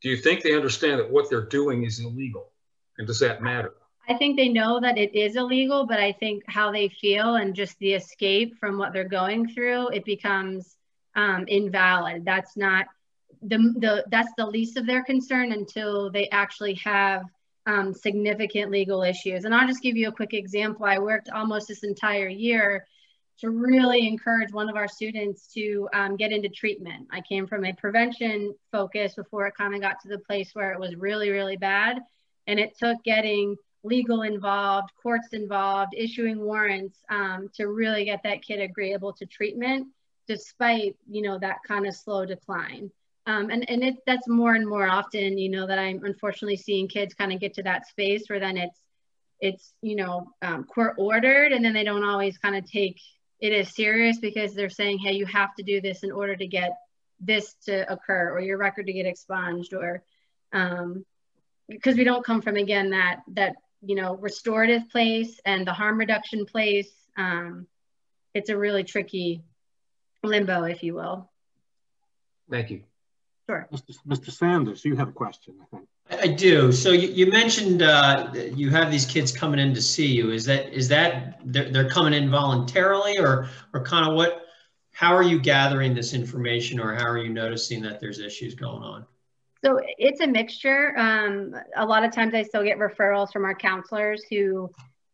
Do you think they understand that what they're doing is illegal? And does that matter? I think they know that it is illegal, but I think how they feel and just the escape from what they're going through, it becomes um, invalid. That's not the, the that's the least of their concern until they actually have um, significant legal issues. And I'll just give you a quick example. I worked almost this entire year to really encourage one of our students to um, get into treatment. I came from a prevention focus before it kind of got to the place where it was really, really bad. And it took getting legal involved, courts involved, issuing warrants um, to really get that kid agreeable to treatment, despite, you know, that kind of slow decline. Um, and and it, that's more and more often, you know, that I'm unfortunately seeing kids kind of get to that space where then it's, it's you know, um, court ordered, and then they don't always kind of take it as serious because they're saying, hey, you have to do this in order to get this to occur, or your record to get expunged, or um, because we don't come from again that that you know restorative place and the harm reduction place. Um, it's a really tricky limbo, if you will. Thank you. Sure. Mr. Mr. Sanders, you have a question, I think. I do. So you, you mentioned uh, you have these kids coming in to see you. Is that is that they're, they're coming in voluntarily, or or kind of what? How are you gathering this information, or how are you noticing that there's issues going on? So it's a mixture. Um, a lot of times I still get referrals from our counselors who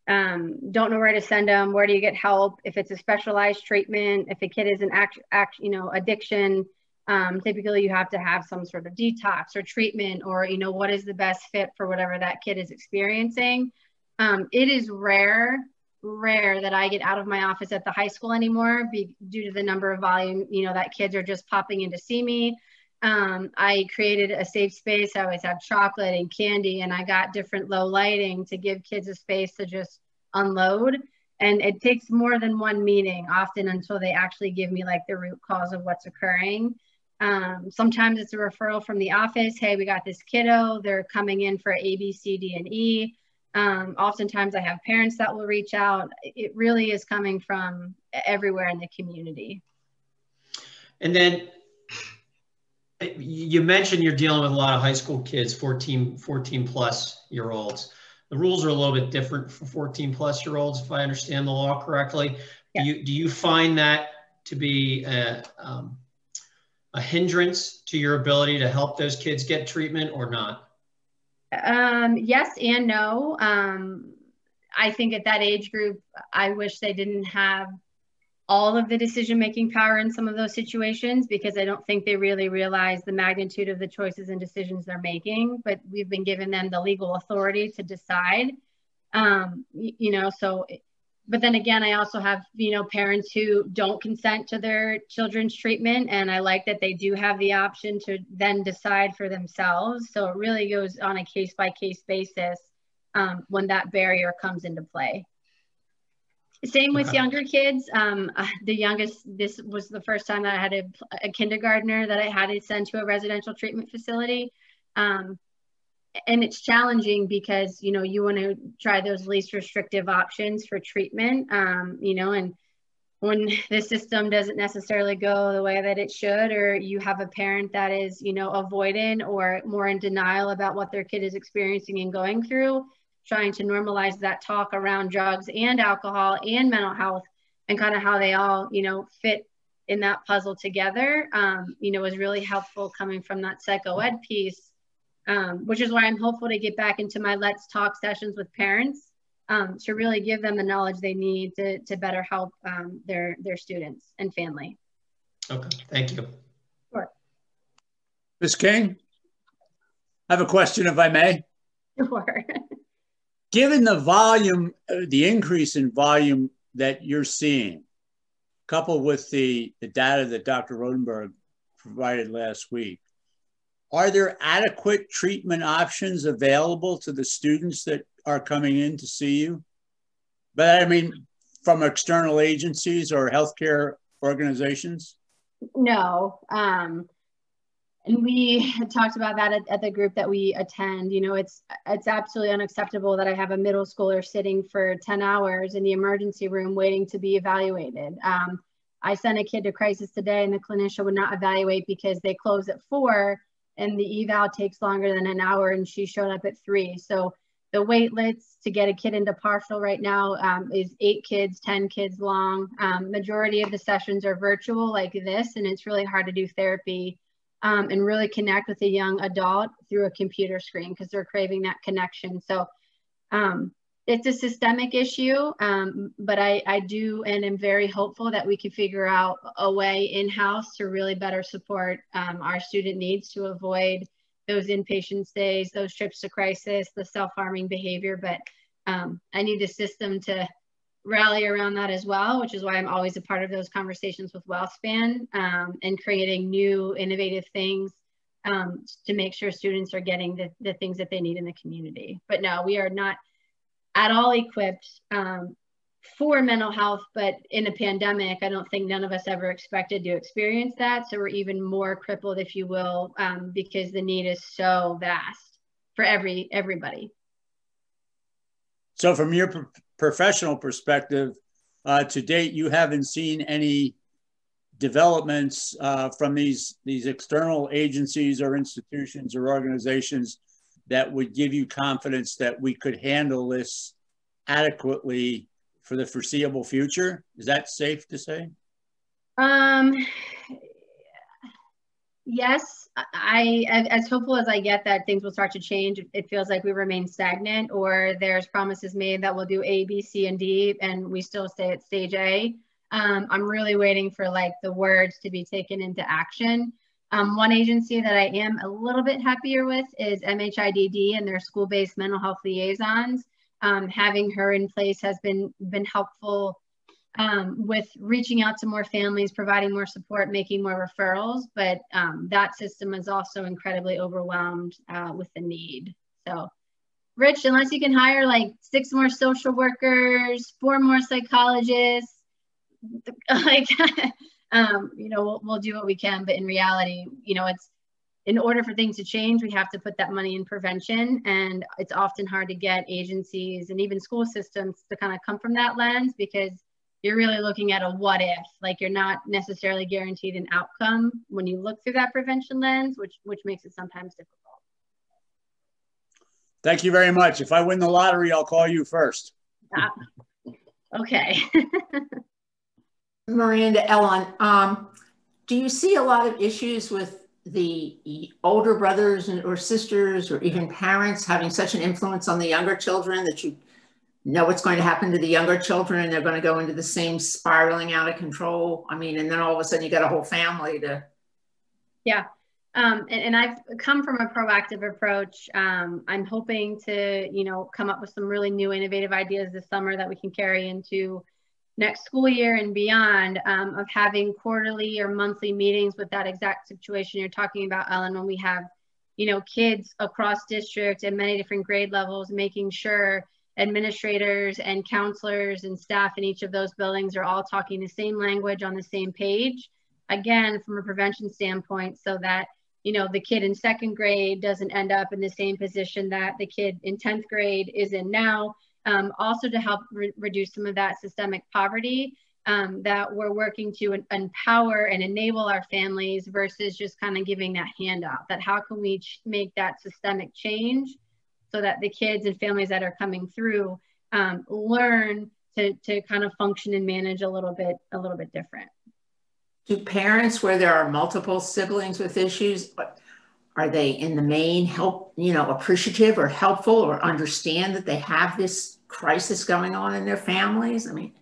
um, don't know where to send them. Where do you get help? If it's a specialized treatment, if a kid is an act, act you know, addiction, um, typically you have to have some sort of detox or treatment or you know what is the best fit for whatever that kid is experiencing um, it is rare rare that I get out of my office at the high school anymore be, due to the number of volume, you know, that kids are just popping in to see me. Um, I created a safe space. I always have chocolate and candy, and I got different low lighting to give kids a space to just unload. And it takes more than one meeting often until they actually give me like the root cause of what's occurring. Um, sometimes it's a referral from the office. Hey, we got this kiddo. They're coming in for A, B, C, D, and E. Um, oftentimes I have parents that will reach out. It really is coming from everywhere in the community. And then you mentioned you're dealing with a lot of high school kids, 14, 14 plus year olds. The rules are a little bit different for 14 plus year olds, if I understand the law correctly. Yeah. Do, you, do you find that to be a, um, a hindrance to your ability to help those kids get treatment or not? Um, yes and no. Um, I think at that age group, I wish they didn't have all of the decision making power in some of those situations because I don't think they really realize the magnitude of the choices and decisions they're making. But we've been given them the legal authority to decide. Um, you know, so but then again, I also have, you know, parents who don't consent to their children's treatment. And I like that they do have the option to then decide for themselves. So it really goes on a case by case basis um, when that barrier comes into play. Same with younger kids. Um, the youngest, this was the first time that I had a, a, kindergartner that I had to send to a residential treatment facility. Um, and it's challenging because you know you want to try those least restrictive options for treatment um, you know and when the system doesn't necessarily go the way that it should or you have a parent that is you know avoidant or more in denial about what their kid is experiencing and going through trying to normalize that talk around drugs and alcohol and mental health and kind of how they all you know fit in that puzzle together um, you know was really helpful coming from that psycho ed piece um, which is why I'm hopeful to get back into my Let's Talk sessions with parents um, to really give them the knowledge they need to, to better help um, their, their students and family. Okay, thank you. Sure. Ms. King, I have a question if I may. Sure. Given the volume, uh, the increase in volume that you're seeing, coupled with the, the data that Dr. Rodenberg provided last week, are there adequate treatment options available to the students that are coming in to see you? But I mean, from external agencies or healthcare organizations? No. Um, and we talked about that at, at, the group that we attend. You know, it's it's absolutely unacceptable that I have a middle schooler sitting for 10 hours in the emergency room waiting to be evaluated. Um, I sent a kid to crisis today and the clinician would not evaluate because they close at four and the eval takes longer than an hour and she showed up at three. So the wait list to get a kid into partial right now um, is eight kids, 10 kids long. Um, majority of the sessions are virtual like this, and it's really hard to do therapy um, and really connect with a young adult through a computer screen because they're craving that connection. So um, it's a systemic issue, um, but I, I do and am very hopeful that we can figure out a way in-house to really better support um, our student needs to avoid those inpatient stays, those trips to crisis, the self-harming behavior. But um, I need the system to rally around that as well, which is why I'm always a part of those conversations with WellSpan um, and creating new innovative things um, to make sure students are getting the, the things that they need in the community. But no, we are not at all equipped um, for mental health, but in a pandemic, I don't think none of us ever expected to experience that. So we're even more crippled, if you will, um, because the need is so vast for every everybody. So, from your pro professional perspective, uh, to date, you haven't seen any developments uh, from these these external agencies or institutions or organizations that would give you confidence that we could handle this adequately for the foreseeable future? Is that safe to say? Um, yes, I as hopeful as I get that things will start to change. It feels like we remain stagnant, or there's promises made that we'll do A, B, C, and D, and we still stay at stage A. Um, I'm really waiting for like the words to be taken into action. Um, one agency that I am a little bit happier with is MHIDD and their school-based mental health liaisons. um, having her in place has been been helpful um, with reaching out to more families, providing more support, making more referrals. But um, that system is also incredibly overwhelmed uh, with the need. So, Rich, unless you can hire like six more social workers, four more psychologists, like, um, you know, we'll, we'll do what we can. But in reality, you know, it's in order for things to change, we have to put that money in prevention. And it's often hard to get agencies and even school systems to kind of come from that lens because you're really looking at a what if, like you're not necessarily guaranteed an outcome when you look through that prevention lens, which which makes it sometimes difficult. Thank you very much. If I win the lottery, I'll call you first. Ah, okay. Miranda Ellen, um, do you see a lot of issues with the older brothers or sisters or even parents having such an influence on the younger children that you know what's going to happen to the younger children and they're going to go into the same spiraling out of control? I mean and then all of a sudden you got a whole family to yeah um, and, and, i've come from a proactive approach. Um, i'm hoping to you know come up with some really new innovative ideas this summer that we can carry into next school year and beyond um, of having quarterly or monthly meetings with that exact situation you're talking about ellen when we have you know kids across district and many different grade levels making sure administrators and counselors and staff in each of those buildings are all talking the same language on the same page. Again from a prevention standpoint so that you know the kid in second grade doesn't end up in the same position that the kid in 10th grade is in now um, also to help re reduce some of that systemic poverty um, that we're working to empower and enable our families versus just kind of giving that handout that how can we make that systemic change so that the kids and families that are coming through um, learn to, to kind of function and manage a little bit a little bit different. Do parents where there are multiple siblings with issues are they in the main help you know appreciative or helpful or understand that they have this crisis going on in their families i mean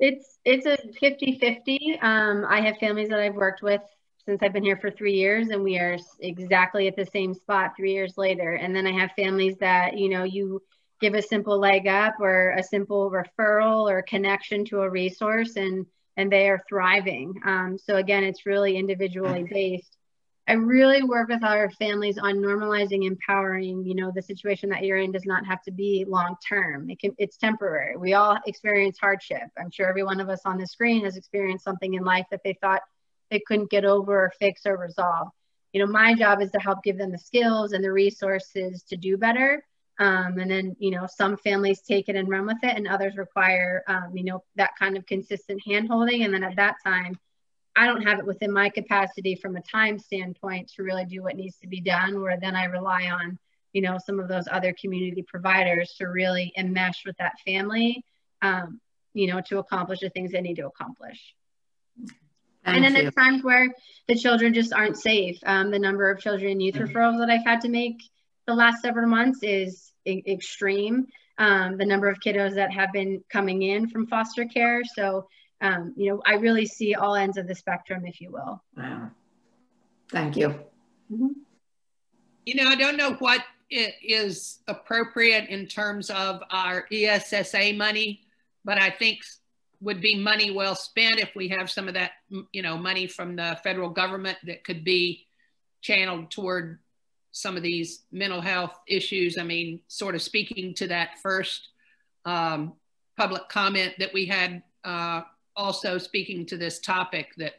it's it's a 50 50 um, i have families that i've worked with since I've been here for three years and we are exactly at the same spot three years later. And then I have families that, you know, you give a simple leg up or a simple referral or connection to a resource and and they are thriving. Um, so again, it's really individually based. I really work with our families on normalizing, empowering. You know, the situation that you're in does not have to be long term. It can, it's temporary. We all experience hardship. I'm sure every one of us on the screen has experienced something in life that they thought they couldn't get over or fix or resolve. You know, my job is to help give them the skills and the resources to do better. Um, and then, you know, some families take it and run with it, and others require, um, you know, that kind of consistent handholding. And then at that time, I don't have it within my capacity from a time standpoint to really do what needs to be done, where then I rely on, you know, some of those other community providers to really enmesh with that family, um, you know, to accomplish the things they need to accomplish. Thank and then there's times where the children just aren't safe. Um, the number of children and youth mm-hmm. referrals that I've had to make the last several months is e extreme. Um, the number of kiddos that have been coming in from foster care. So, um, you know, I really see all ends of the spectrum, if you will. Wow. Thank you. Mm -hmm. You know, I don't know what is appropriate in terms of our ESSA money, but I think would be money well spent if we have some of that, you know, money from the federal government that could be channeled toward some of these mental health issues. I mean, sort of speaking to that first um, public comment that we had, uh, also speaking to this topic that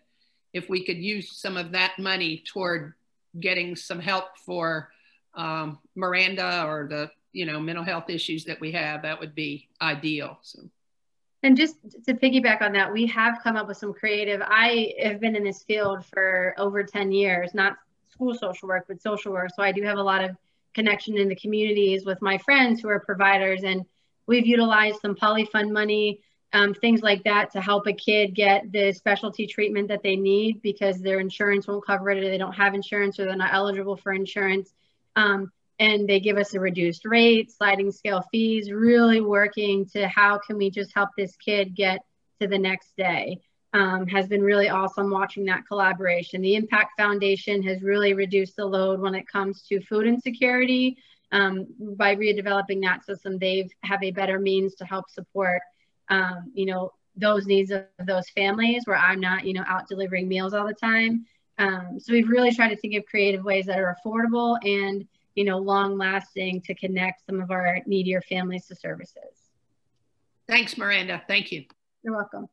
if we could use some of that money toward getting some help for um, Miranda or the, you know, mental health issues that we have, that would be ideal. So. And just to piggyback on that, we have come up with some creative. I have been in this field for over 10 years, not school social work, but social work. So I do have a lot of connection in the communities with my friends who are providers. And we've utilized some polyfund money, um, things like that to help a kid get the specialty treatment that they need because their insurance won't cover it or they don't have insurance or they're not eligible for insurance. Um, and they give us a reduced rate, sliding scale fees, really working to how can we just help this kid get to the next day. Um, has been really awesome watching that collaboration. The Impact Foundation has really reduced the load when it comes to food insecurity um, by redeveloping that system, they have have a better means to help support, um, you know, those needs of those families where I'm not, you know, out delivering meals all the time. Um, so we've really tried to think of creative ways that are affordable and, you know, long lasting to connect some of our needier families to services. Thanks, Miranda. Thank you. You're welcome.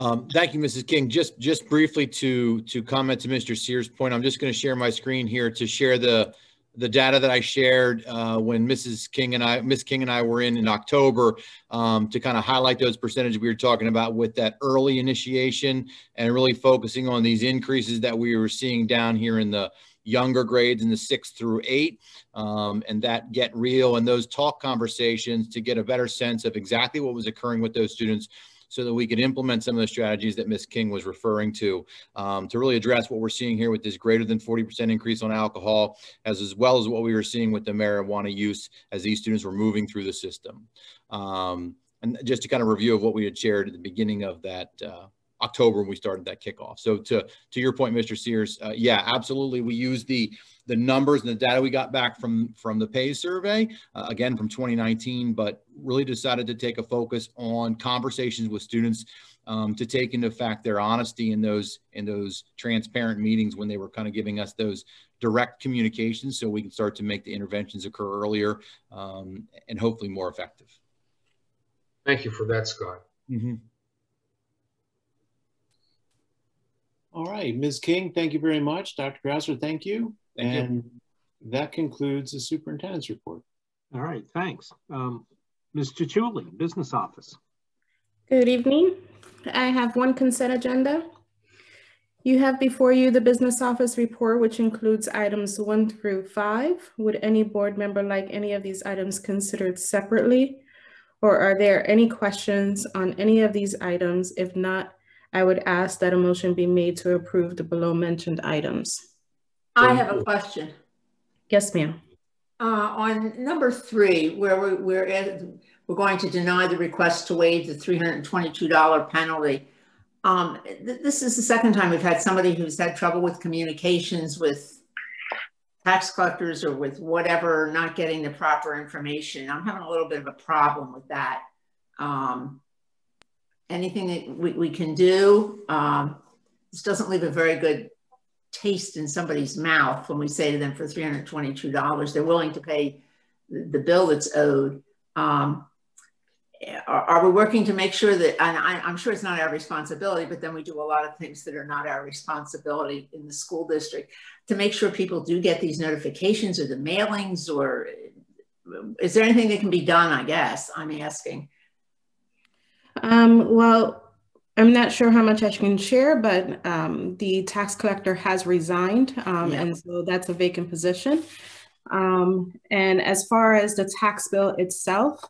Um, thank you, Mrs. King. Just just briefly to to comment to Mr. Sears' point, I'm just going to share my screen here to share the the data that I shared uh, when Mrs. King and I, Miss King and I were in in October um, to kind of highlight those percentages we were talking about with that early initiation and really focusing on these increases that we were seeing down here in the younger grades in the six through eight um, and that get real and those talk conversations to get a better sense of exactly what was occurring with those students so that we could implement some of the strategies that Ms. King was referring to um, to really address what we're seeing here with this greater than 40% increase on alcohol, as, as well as what we were seeing with the marijuana use as these students were moving through the system. Um, and just to kind of review of what we had shared at the beginning of that uh, October when we started that kickoff. So to to your point, Mr. Sears, uh, yeah, absolutely. We use the the numbers and the data we got back from from the pay survey, uh, again from 2019, but really decided to take a focus on conversations with students um, to take into fact their honesty in those in those transparent meetings when they were kind of giving us those direct communications, so we can start to make the interventions occur earlier um, and hopefully more effective. Thank you for that, Scott. Mm -hmm. All right, Ms. King, thank you very much. Dr. Krauser, thank you. Thank and you. that concludes the superintendent's report. All right, thanks. Um, Ms. Chichuli, business office. Good evening. I have one consent agenda. You have before you the business office report, which includes items one through five. Would any board member like any of these items considered separately? Or are there any questions on any of these items? If not, I would ask that a motion be made to approve the below mentioned items. I have a question. Yes, ma'am. Uh, on number three, where we're, we're, we're going to deny the request to waive the $322 penalty. Um, th this is the second time we've had somebody who's had trouble with communications with tax collectors or with whatever, not getting the proper information. I'm having a little bit of a problem with that. Um, anything that we, we can do. Um, this doesn't leave a very good taste in somebody's mouth when we say to them for $322, they're willing to pay the, bill that's owed. Um, are, are, we working to make sure that, and I, I'm sure it's not our responsibility, but then we do a lot of things that are not our responsibility in the school district to make sure people do get these notifications or the mailings or is there anything that can be done, I guess, I'm asking. Um, well, I'm not sure how much I can share, but um, the tax collector has resigned, um, yeah. and so that's a vacant position. Um, and as far as the tax bill itself,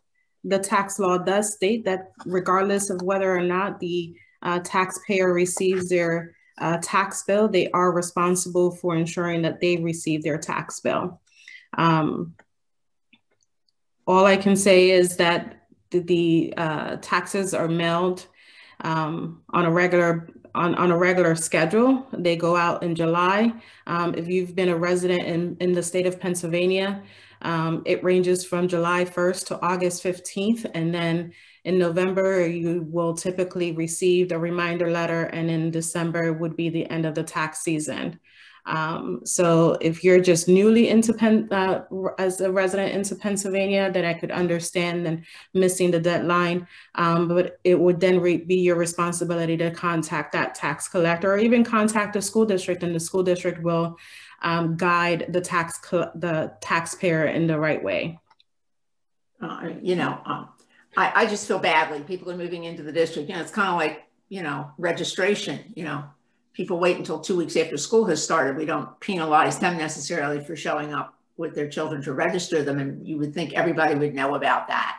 the tax law does state that regardless of whether or not the uh, taxpayer receives their uh, tax bill, they are responsible for ensuring that they receive their tax bill. Um, all I can say is that the, the uh, taxes are mailed um, on a regular on, on a regular schedule. They go out in July. Um, if you've been a resident in, in the state of Pennsylvania, um, it ranges from July 1st to August 15th. And then in November, you will typically receive a reminder letter. And in December would be the end of the tax season. Um, so if you're just newly into uh, as a resident into Pennsylvania, that I could understand and missing the deadline. Um, but it would then be your responsibility to contact that tax collector or even contact the school district, and the school district will um, guide the tax the taxpayer in the right way. Uh, you know, um, I, I just feel badly. People are moving into the district. You know, it's kind of like you know registration. You know, people wait until two weeks after school has started. We don't penalize them necessarily for showing up with their children to register them. And you would think everybody would know about that.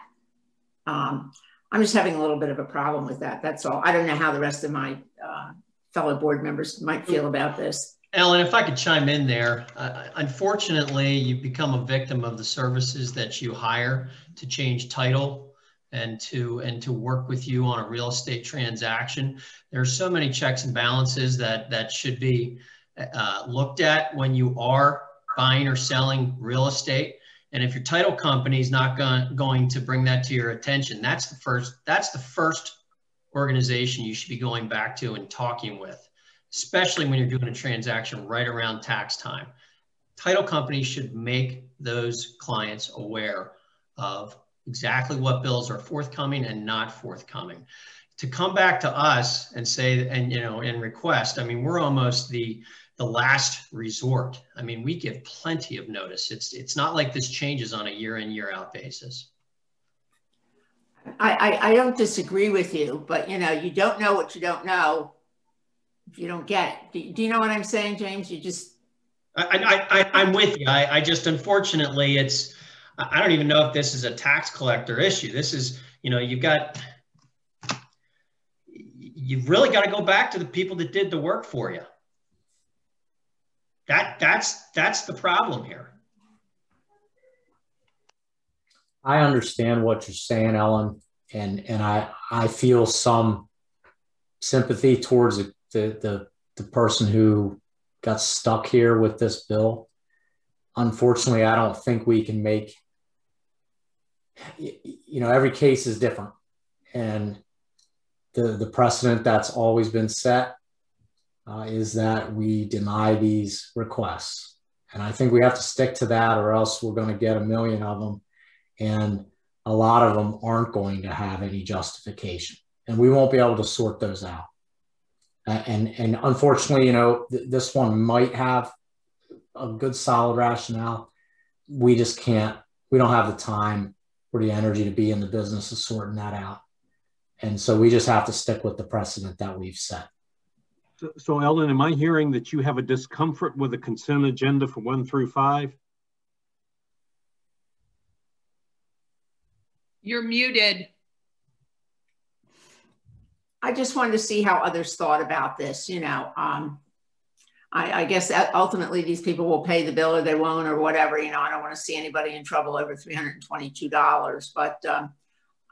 Um, I'm just having a little bit of a problem with that. That's all. I don't know how the rest of my uh, fellow board members might feel about this. Ellen, if I could chime in there, uh, unfortunately, you become a victim of the services that you hire to change title and to and to work with you on a real estate transaction. There are so many checks and balances that that should be uh, looked at when you are buying or selling real estate. And if your title company is not going, going to bring that to your attention, that's the first, that's the first organization you should be going back to and talking with, especially when you're doing a transaction right around tax time. Title companies should make those clients aware of exactly what bills are forthcoming and not forthcoming. To come back to us and say, and you know, and request, I mean, we're almost the the last resort. I mean, we give plenty of notice. It's it's not like this changes on a year in year out basis. I, I, I don't disagree with you, but you know, you don't know what you don't know if you don't get it. Do, do you know what I'm saying, James? You just. I, I, I, I'm with you. I, I just, unfortunately, it's, I don't even know if this is a tax collector issue. This is, you know, you've got, you've really got to go back to the people that did the work for you. That, that's, that's the problem here. I understand what you're saying, Ellen, and and I I feel some sympathy towards the the the person who got stuck here with this bill. Unfortunately, I don't think we can make you know every case is different. And the the precedent that's always been set uh, is that we deny these requests. And i think we have to stick to that or else we're going to get a million of them. And a lot of them aren't going to have any justification. And we won't be able to sort those out. And and unfortunately you know th- this one might have a good solid rationale. We just can't we don't have the time or the energy to be in the business of sorting that out and so we just have to stick with the precedent that we've set so, so ellen am i hearing that you have a discomfort with the consent agenda for one through five You're muted. I just wanted to see how others thought about this. You know, um, I, I, guess ultimately these people will pay the bill or they won't or whatever. You know, I don't want to see anybody in trouble over $322, but um,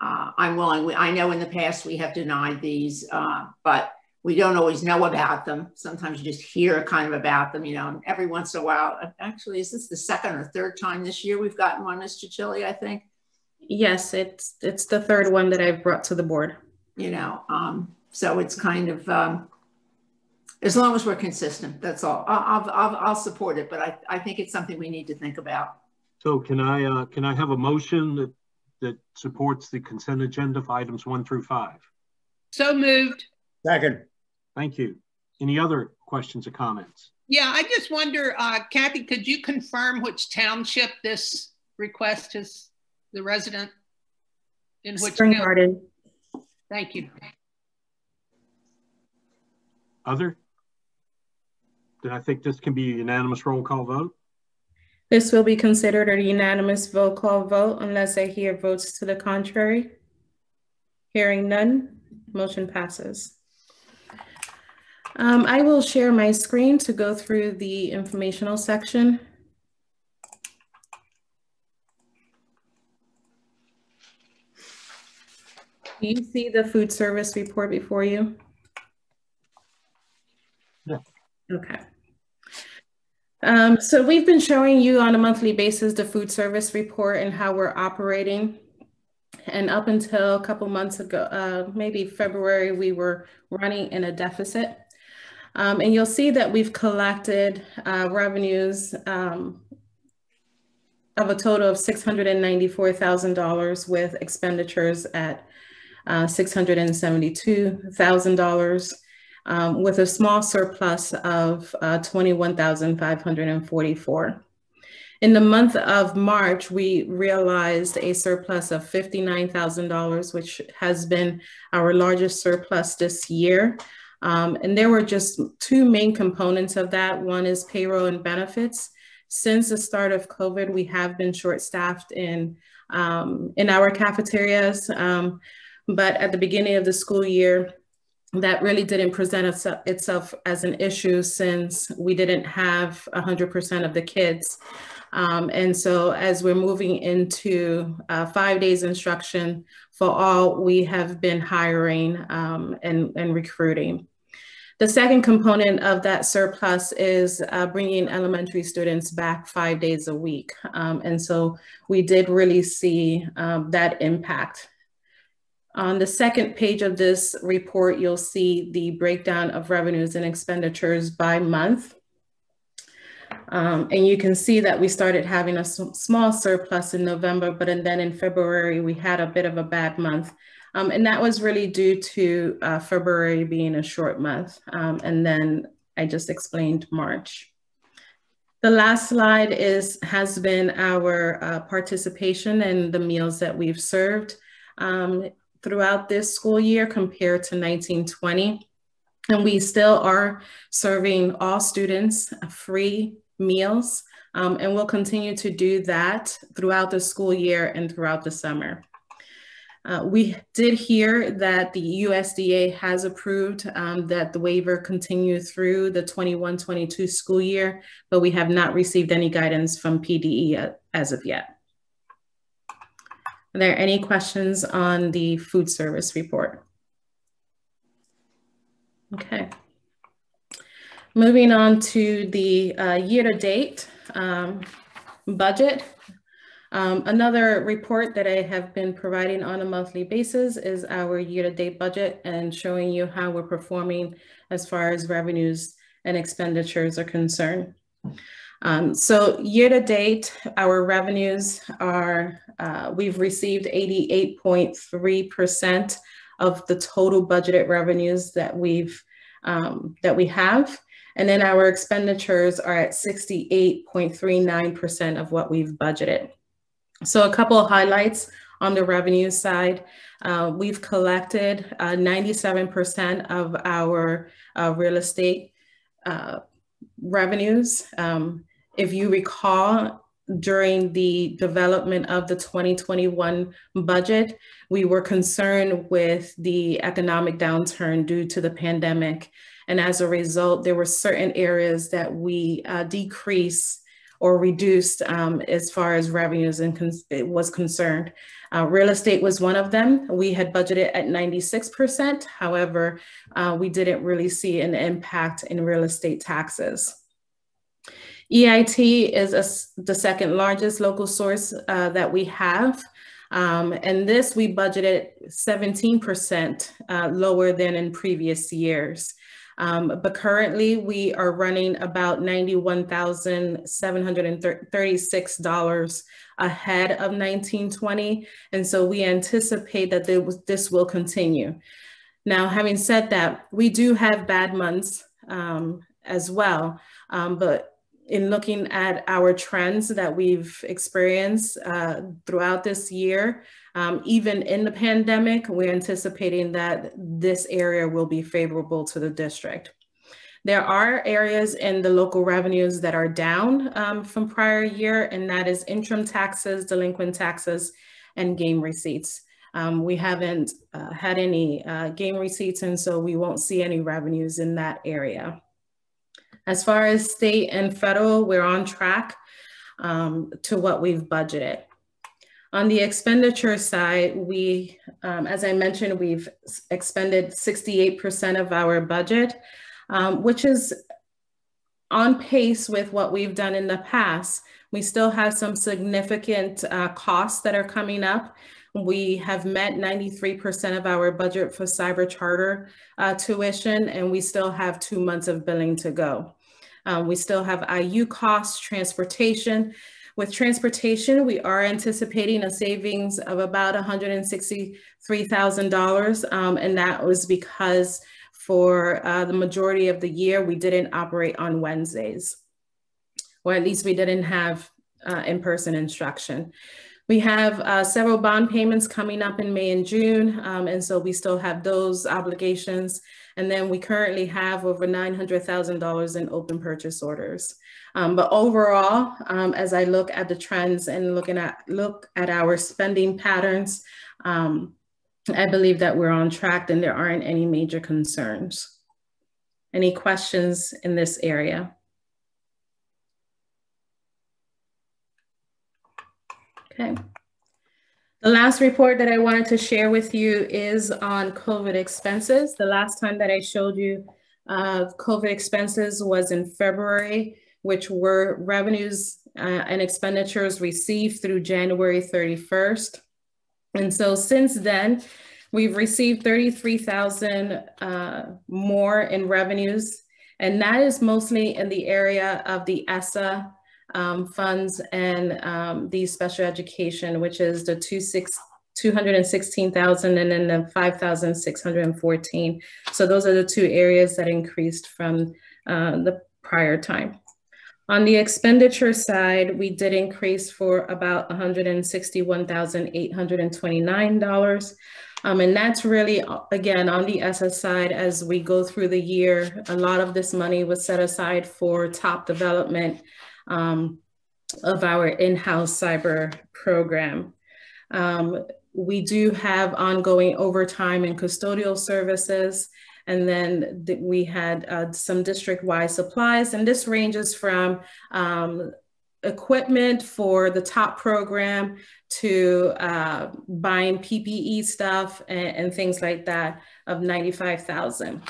uh, I'm willing. We, I know in the past we have denied these, uh, but we don't always know about them. Sometimes you just hear kind of about them, you know, every once in a while. Actually, is this the second or third time this year we've gotten one, Mr. Chili, I think? Yes, it's it's the third one that I've brought to the board. You know, um, so it's kind of um, as long as we're consistent. That's all. I'll I'll, I'll support it, but I, I think it's something we need to think about. So can I uh, can I have a motion that that supports the consent agenda for items one through five? So moved. Second. Thank you. Any other questions or comments? Yeah, I just wonder, uh, Kathy, could you confirm which township this request is the resident in which Spring Garden. Thank you. Other? Then I think this can be a unanimous roll call vote. This will be considered a unanimous roll call vote unless I hear votes to the contrary. Hearing none, motion passes. Um, I will share my screen to go through the informational section. Do you see the food service report before you? No. Okay. Um, so we've been showing you on a monthly basis the food service report and how we're operating. And up until a couple months ago, uh, maybe February, we were running in a deficit. Um, and you'll see that we've collected uh, revenues um, of a total of $694,000 with expenditures at uh, $672,000 um, with a small surplus of uh, 21,544. In the month of March, we realized a surplus of $59,000, which has been our largest surplus this year. Um, and there were just two main components of that. One is payroll and benefits. Since the start of COVID, we have been short-staffed in, um, in our cafeterias. Um, but at the beginning of the school year, that really didn't present itself as an issue since we didn't have 100% of the kids. Um, and so as we're moving into uh, five days instruction for all, we have been hiring um, and, and recruiting. The second component of that surplus is uh, bringing elementary students back five days a week. Um, and so we did really see um, that impact. On the second page of this report, you'll see the breakdown of revenues and expenditures by month. Um, and you can see that we started having a small surplus in November, but and then in February, we had a bit of a bad month. Um, and that was really due to uh, February being a short month. Um, and then I just explained March. The last slide is has been our uh, participation in the meals that we've served um, throughout this school year compared to 1920. And we still are serving all students free meals um, and we'll continue to do that throughout the school year and throughout the summer. Uh, we did hear that the USDA has approved um, that the waiver continue through the 21-22 school year, but we have not received any guidance from PDE as of yet. Are there any questions on the food service report? Okay. Moving on to the uh, year-to-date um, budget. Um, another report that I have been providing on a monthly basis is our year-to-date budget and showing you how we're performing as far as revenues and expenditures are concerned. Um, so year-to-date, our revenues are, uh, we've received 88.3% of the total budgeted revenues that we've um, that we have. And then our expenditures are at 68.39% of what we've budgeted. So a couple of highlights on the revenue side. Uh, we've collected 97% uh, of our uh, real estate uh, revenues. Um, if you recall, during the development of the 2021 budget, we were concerned with the economic downturn due to the pandemic. And as a result, there were certain areas that we uh, decreased or reduced um, as far as revenues and it was concerned. Uh, real estate was one of them. We had budgeted at 96%. However, uh, we didn't really see an impact in real estate taxes. EIT is a, the second largest local source uh, that we have. Um, and this we budgeted 17% uh, lower than in previous years. Um, but currently we are running about $91,736 ahead of 1920. And so we anticipate that this will continue. Now, having said that, we do have bad months um, as well, um, but in looking at our trends that we've experienced uh, throughout this year, um, even in the pandemic, we're anticipating that this area will be favorable to the district. There are areas in the local revenues that are down um, from prior year, and that is interim taxes, delinquent taxes, and game receipts. Um, we haven't uh, had any uh, game receipts, and so we won't see any revenues in that area. As far as state and federal, we're on track um, to what we've budgeted. On the expenditure side, we, um, as I mentioned, we've expended 68% of our budget, um, which is on pace with what we've done in the past. We still have some significant uh, costs that are coming up. We have met 93% of our budget for cyber charter uh, tuition, and we still have two months of billing to go. Um, we still have IU costs, transportation. With transportation, we are anticipating a savings of about $163,000, um, and that was because for uh, the majority of the year, we didn't operate on Wednesdays, or at least we didn't have uh, in-person instruction. We have uh, several bond payments coming up in May and June, um, and so we still have those obligations. And then we currently have over $900,000 in open purchase orders. Um, but overall, um, as I look at the trends and looking at look at our spending patterns, um, I believe that we're on track and there aren't any major concerns. Any questions in this area? Okay. The last report that I wanted to share with you is on COVID expenses. The last time that I showed you uh, COVID expenses was in February, which were revenues uh, and expenditures received through January 31st. And so since then, we've received 33,000 uh, more in revenues, and that is mostly in the area of the ESSER um, funds and um, the special education, which is the two six, 216,000 and then the 5,614. So those are the two areas that increased from uh, the prior time. On the expenditure side, we did increase for about $161,829. Um, and that's really, again, on the SS side, as we go through the year, a lot of this money was set aside for top development um, of our in-house cyber program. Um, we do have ongoing overtime and custodial services. And then th we had uh, some district-wide supplies, and this ranges from um, equipment for the top program to uh, buying PPE stuff and, and things like that of 95,000.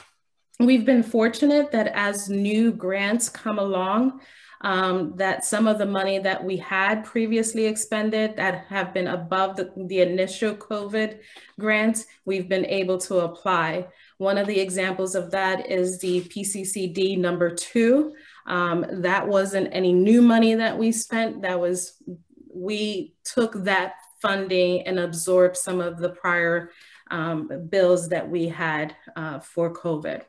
We've been fortunate that as new grants come along, um, that some of the money that we had previously expended that have been above the, the initial COVID grants, we've been able to apply. One of the examples of that is the PCCD number two. Um, that wasn't any new money that we spent. That was, we took that funding and absorbed some of the prior um, bills that we had uh, for COVID.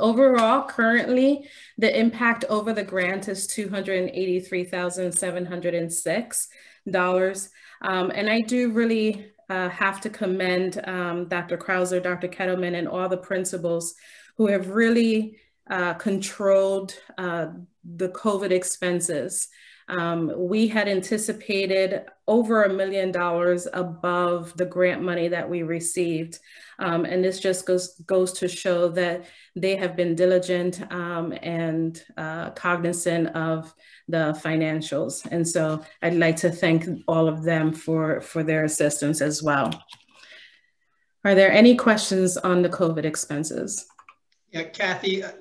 Overall, currently, the impact over the grant is $283,706. Um, and I do really uh, have to commend um, Dr. Krauser, Dr. Kettleman, and all the principals who have really uh, controlled uh, the COVID expenses. Um, we had anticipated over a million dollars above the grant money that we received. Um, and this just goes, goes to show that they have been diligent um, and uh, cognizant of the financials. And so I'd like to thank all of them for, for their assistance as well. Are there any questions on the COVID expenses? Yeah, Kathy, uh,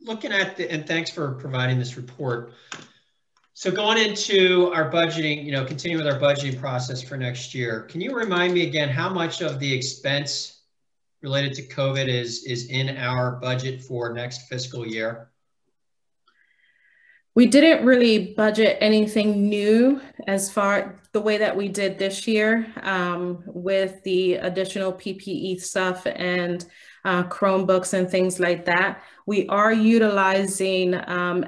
looking at the, and thanks for providing this report. So going into our budgeting, you know, continuing with our budgeting process for next year, can you remind me again how much of the expense related to COVID is, is in our budget for next fiscal year? We didn't really budget anything new as far the way that we did this year um, with the additional PPE stuff and uh, Chromebooks and things like that. We are utilizing um,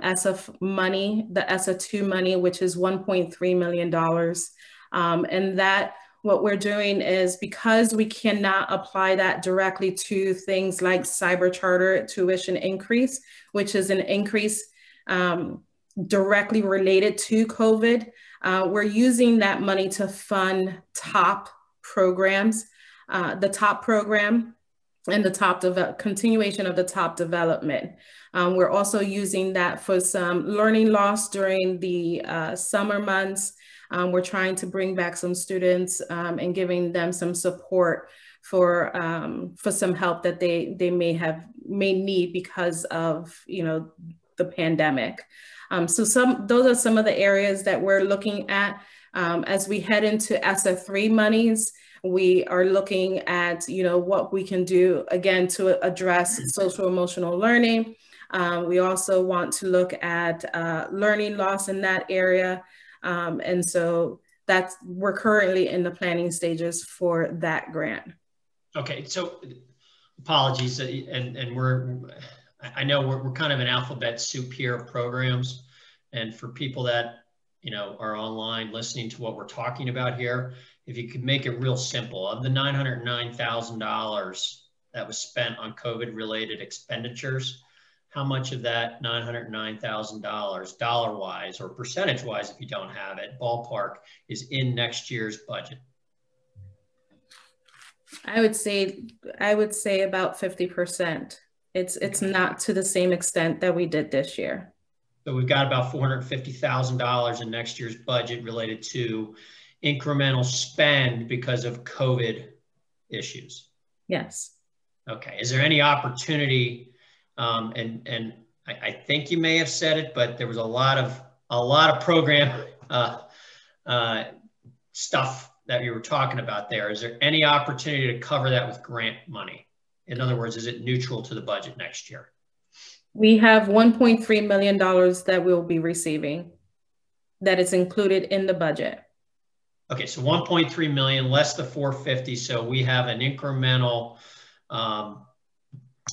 money, the ESSER 2 money, which is $1.3 million. Um, and that what we're doing is because we cannot apply that directly to things like cyber charter tuition increase, which is an increase um, directly related to COVID, uh, we're using that money to fund top programs. Uh, the top program and the top continuation of the top development. Um, we're also using that for some learning loss during the uh, summer months. Um, we're trying to bring back some students um, and giving them some support for um, for some help that they they may have may need because of you know the pandemic. Um, so some those are some of the areas that we're looking at um, as we head into SF3 monies. We are looking at, you know, what we can do again to address social emotional learning. Um, we also want to look at uh, learning loss in that area. Um, and so that's, we're currently in the planning stages for that grant. Okay, so apologies, uh, and, and we're, I know we're, we're kind of an alphabet soup here of programs. And for people that, you know, are online listening to what we're talking about here, if you could make it real simple, of the $909,000 that was spent on COVID related expenditures, how much of that $909,000 wise or percentage wise, if you don't have it, ballpark is in next year's budget? I would say, I would say about 50%. It's, it's not to the same extent that we did this year. So we've got about $450,000 in next year's budget related to incremental spend because of COVID issues? Yes. Okay. Is there any opportunity Um, and and I, I, think you may have said it, but there was a lot of a lot of program uh, uh, stuff that you were talking about there. Is there any opportunity to cover that with grant money? In other words, is it neutral to the budget next year? We have $1.3 million that we'll be receiving that is included in the budget. Okay, so 1.3 million less the 450. So we have an incremental, um,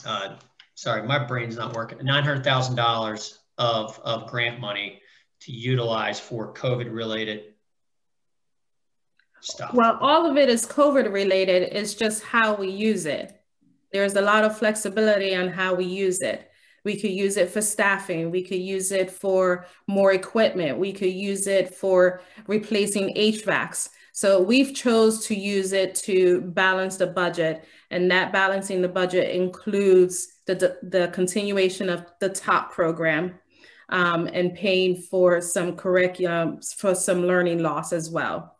uh, sorry, my brain's not working, $900,000 of, of grant money to utilize for COVID related stuff. Well, all of it is COVID related. It's just how we use it. There's a lot of flexibility on how we use it. We could use it for staffing. We could use it for more equipment. We could use it for replacing HVACs. So we've chose to use it to balance the budget and that balancing the budget includes the, the, the continuation of the TOP program um, and paying for some curriculum, for some learning loss as well.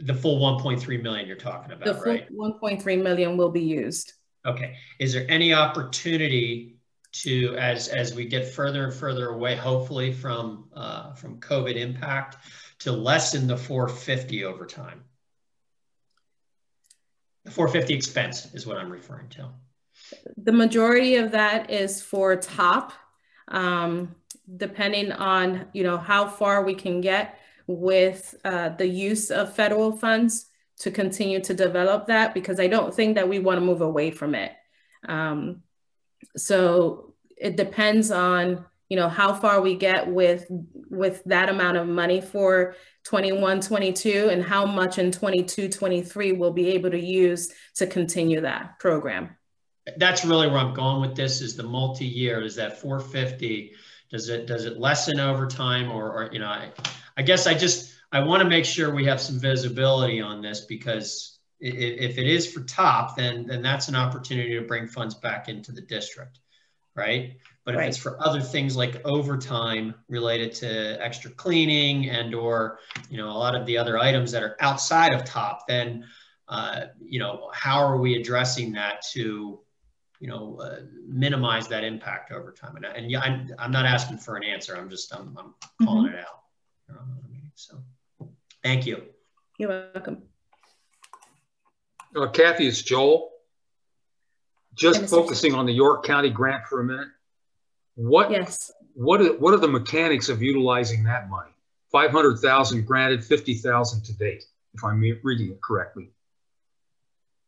The full 1.3 million you're talking about, the full right? 1.3 million will be used. Okay. Is there any opportunity to, as as we get further and further away, hopefully from uh, from COVID impact, to lessen the 450 over time? The 450 expense is what I'm referring to. The majority of that is for top. Um, depending on you know how far we can get with uh, the use of federal funds to continue to develop that because I don't think that we want to move away from it. Um, so it depends on you know how far we get with with that amount of money for 21 22 and how much in 22 23 we'll be able to use to continue that program. That's really where i'm going with this is the multi-year. Is that 450 does it does it lessen over time or, or you know, I, I guess I just I want to make sure we have some visibility on this because if, if it is for top, then then that's an opportunity to bring funds back into the district, right? But if it's for other things like overtime related to extra cleaning and or you know a lot of the other items that are outside of top, then uh, you know how are we addressing that to you know, uh, minimize that impact over time. And, and yeah, I'm, I'm not asking for an answer. I'm just, I'm, I'm calling mm -hmm. it out. So thank you. You're welcome. Uh, Kathy, it's Joel. Just focusing on the York County grant for a minute. What, yes. what, are, what are the mechanics of utilizing that money? 500,000 granted, 50,000 to date, if I'm reading it correctly.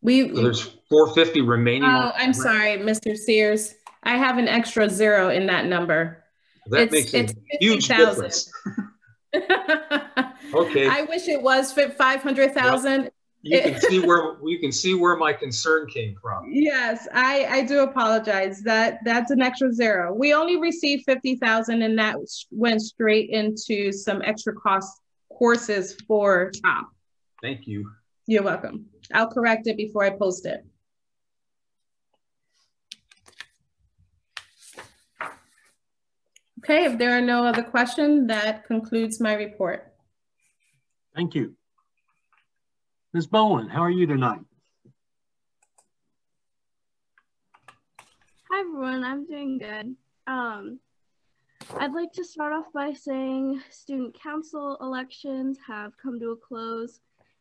We so there's 450 remaining. Oh, I'm sorry, Mr. Sears. I have an extra zero in that number. That it's, makes it's a huge difference. okay. I wish it was 500,000. You can see where you can see where my concern came from. Yes, I I do apologize. That that's an extra zero. We only received 50,000 and that went straight into some extra cost courses for top. Thank you. You're welcome. I'll correct it before I post it. Okay, if there are no other questions, that concludes my report. Thank you. Ms. Bowen, how are you tonight? Hi everyone, I'm doing good. Um, I'd like to start off by saying student council elections have come to a close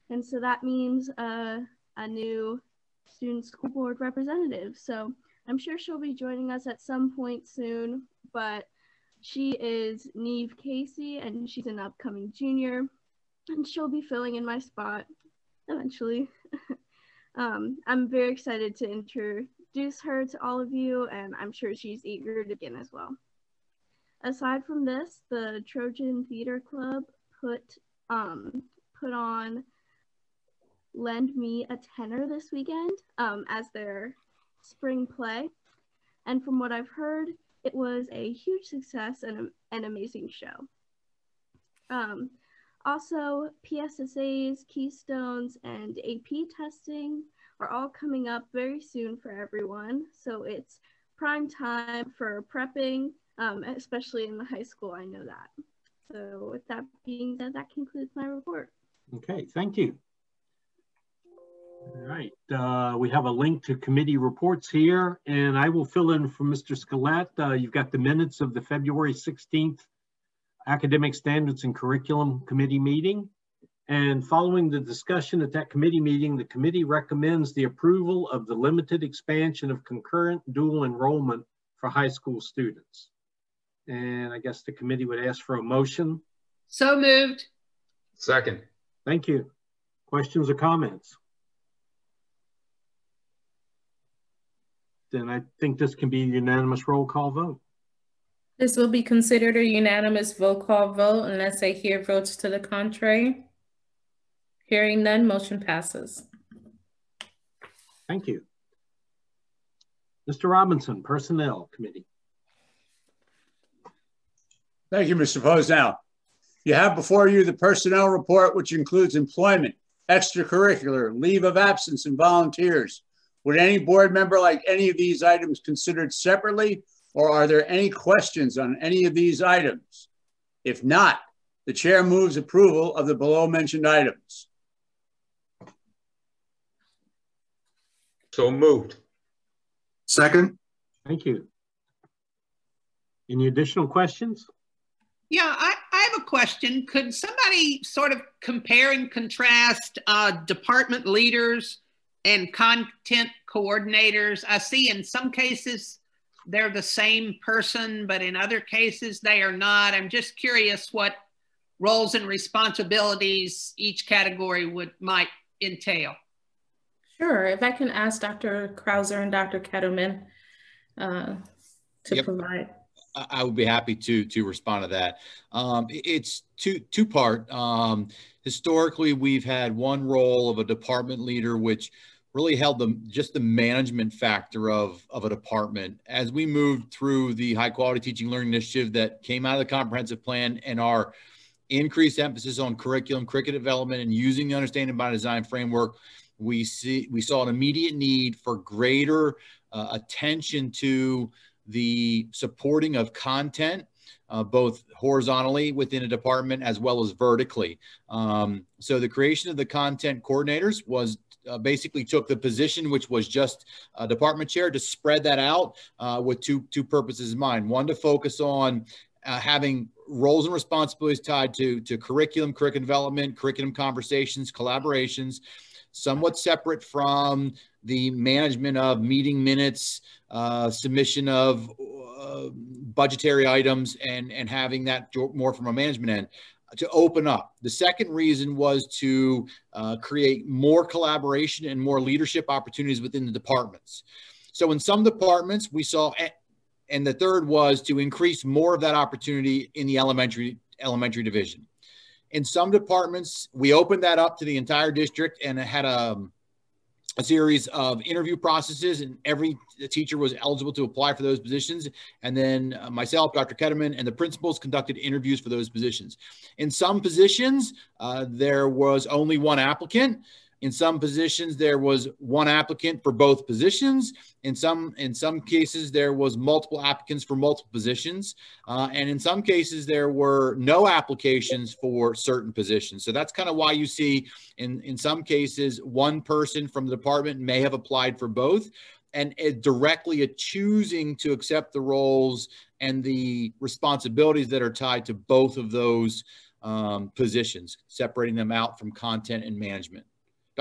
and so that means uh, a new student school board representative. So I'm sure she'll be joining us at some point soon, but she is Neve Casey and she's an upcoming junior and she'll be filling in my spot eventually. um, I'm very excited to introduce her to all of you and I'm sure she's eager to begin as well. Aside from this, the Trojan Theater Club put um, put on lend me a tenor this weekend um, as their spring play. And from what I've heard, it was a huge success and a, an amazing show. Um, also, PSSAs, Keystones, and AP testing are all coming up very soon for everyone. So it's prime time for prepping, um, especially in the high school. I know that. So with that being said, that concludes my report. Okay, thank you. All right, uh, we have a link to committee reports here, and I will fill in for Mr. Scalette. Uh, you've got the minutes of the February 16th Academic Standards and Curriculum Committee meeting. And following the discussion at that committee meeting, the committee recommends the approval of the limited expansion of concurrent dual enrollment for high school students. And I guess the committee would ask for a motion. So moved. Second. Thank you. Questions or comments? Then I think this can be a unanimous roll call vote. This will be considered a unanimous vote call vote unless I hear votes to the contrary. Hearing none, motion passes. Thank you. Mr. Robinson, Personnel Committee. Thank you, Mr. Posnell. You have before you the personnel report, which includes employment, extracurricular, leave of absence, and volunteers. Would any board member like any of these items considered separately, or are there any questions on any of these items? If not, the chair moves approval of the below mentioned items. So moved. Second. Thank you. Any additional questions? Yeah, I, I have a question. Could somebody sort of compare and contrast uh, department leaders and content coordinators? I see in some cases they're the same person, but in other cases they are not. I'm just curious what roles and responsibilities each category would might entail. Sure, if I can ask Dr. Krauser and Dr. Kettleman uh, to Yep. provide. I I would be happy to to respond to that. Um, it's two two part. Um, historically, we've had one role of a department leader, which really held the just the management factor of of a department. As we moved through the high quality teaching learning initiative that came out of the comprehensive plan and our increased emphasis on curriculum, curriculum development, and using the understanding by design framework, we see we saw an immediate need for greater uh, attention to the supporting of content, uh, both horizontally within a department as well as vertically. Um, so the creation of the content coordinators was uh, basically took the position, which was just a department chair, to spread that out uh, with two two purposes in mind. One to focus on uh, having roles and responsibilities tied to to curriculum, curriculum development, curriculum conversations, collaborations, somewhat separate from the management of meeting minutes, uh, submission of uh, budgetary items, and and having that more from a management end to open up. The second reason was to uh, create more collaboration and more leadership opportunities within the departments. So in some departments, we saw, and the third was to increase more of that opportunity in the elementary elementary division. In some departments, we opened that up to the entire district and had a, a series of interview processes, and every teacher was eligible to apply for those positions. And then uh, myself, Dr. Ketterman, and the principals conducted interviews for those positions. In some positions, uh, there was only one applicant. In some positions, there was one applicant for both positions. In some in some cases, there was multiple applicants for multiple positions, uh, and in some cases, there were no applications for certain positions. So that's kind of why you see in in some cases one person from the department may have applied for both, and directly a choosing to accept the roles and the responsibilities that are tied to both of those um, positions, separating them out from content and management.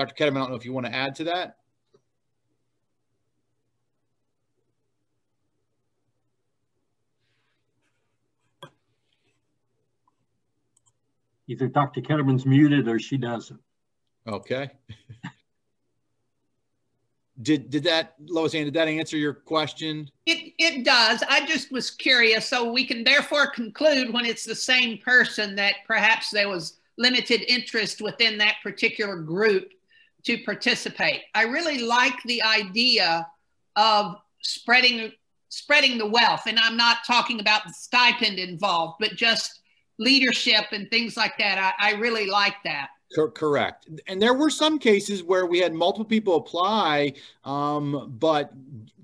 Dr. Ketterman, I don't know if you want to add to that. Either Dr. Ketterman's muted or she doesn't. Okay. did did that Lois Ann, did that answer your question? It, it does. I just was curious. So we can therefore conclude when it's the same person that perhaps there was limited interest within that particular group to participate. I really like the idea of spreading spreading the wealth. And I'm not talking about the stipend involved, but just leadership and things like that. I, I really like that. Cor- correct. And there were some cases where we had multiple people apply, um, but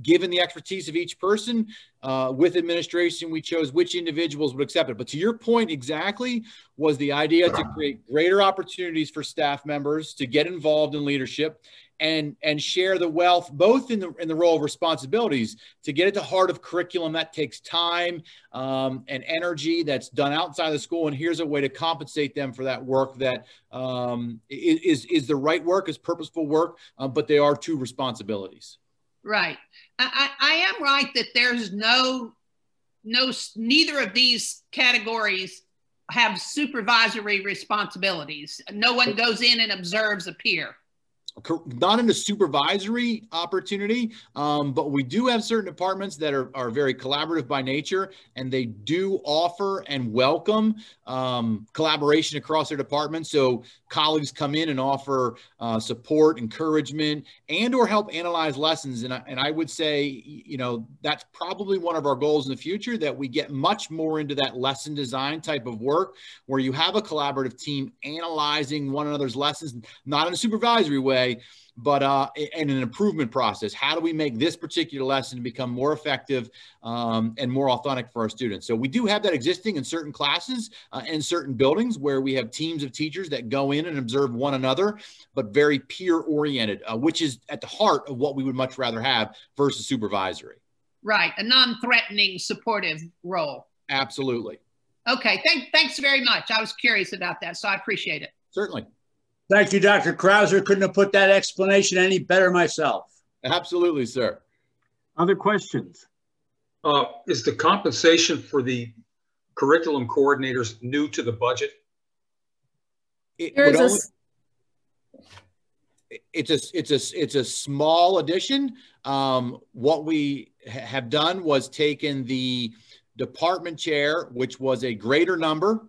given the expertise of each person uh, with administration, we chose which individuals would accept it. But to your point exactly was the idea to create greater opportunities for staff members to get involved in leadership and and share the wealth both in the in the role of responsibilities. To get at the heart of curriculum that takes time um, and energy that's done outside the school. And here's a way to compensate them for that work that um, is is the right work is purposeful work um, but they are two responsibilities right. I, I am right that there's no no neither of these categories have supervisory responsibilities. No one goes in and observes a peer not in a supervisory opportunity, um, but we do have certain departments that are, are very collaborative by nature, and they do offer and welcome um, collaboration across their departments. So colleagues come in and offer uh, support, encouragement, and or help analyze lessons. And I, and I would say, you know, that's probably one of our goals in the future that we get much more into that lesson design type of work where you have a collaborative team analyzing one another's lessons, not in a supervisory way, but uh, in an improvement process. How do we make this particular lesson become more effective um, and more authentic for our students? So we do have that existing in certain classes uh, and certain buildings where we have teams of teachers that go in and observe one another, but very peer oriented, uh, which is at the heart of what we would much rather have versus supervisory. Right, a non-threatening, supportive role. Absolutely. Okay, thank, thanks very much. I was curious about that, so I appreciate it. Certainly. Thank you, Dr. Krauser. Couldn't have put that explanation any better myself. Absolutely, sir. Other questions? Uh, is the compensation for the curriculum coordinators new to the budget? It only, a... it's a it's a it's a small addition. Um, what we ha have done was taken the department chair, which was a greater number,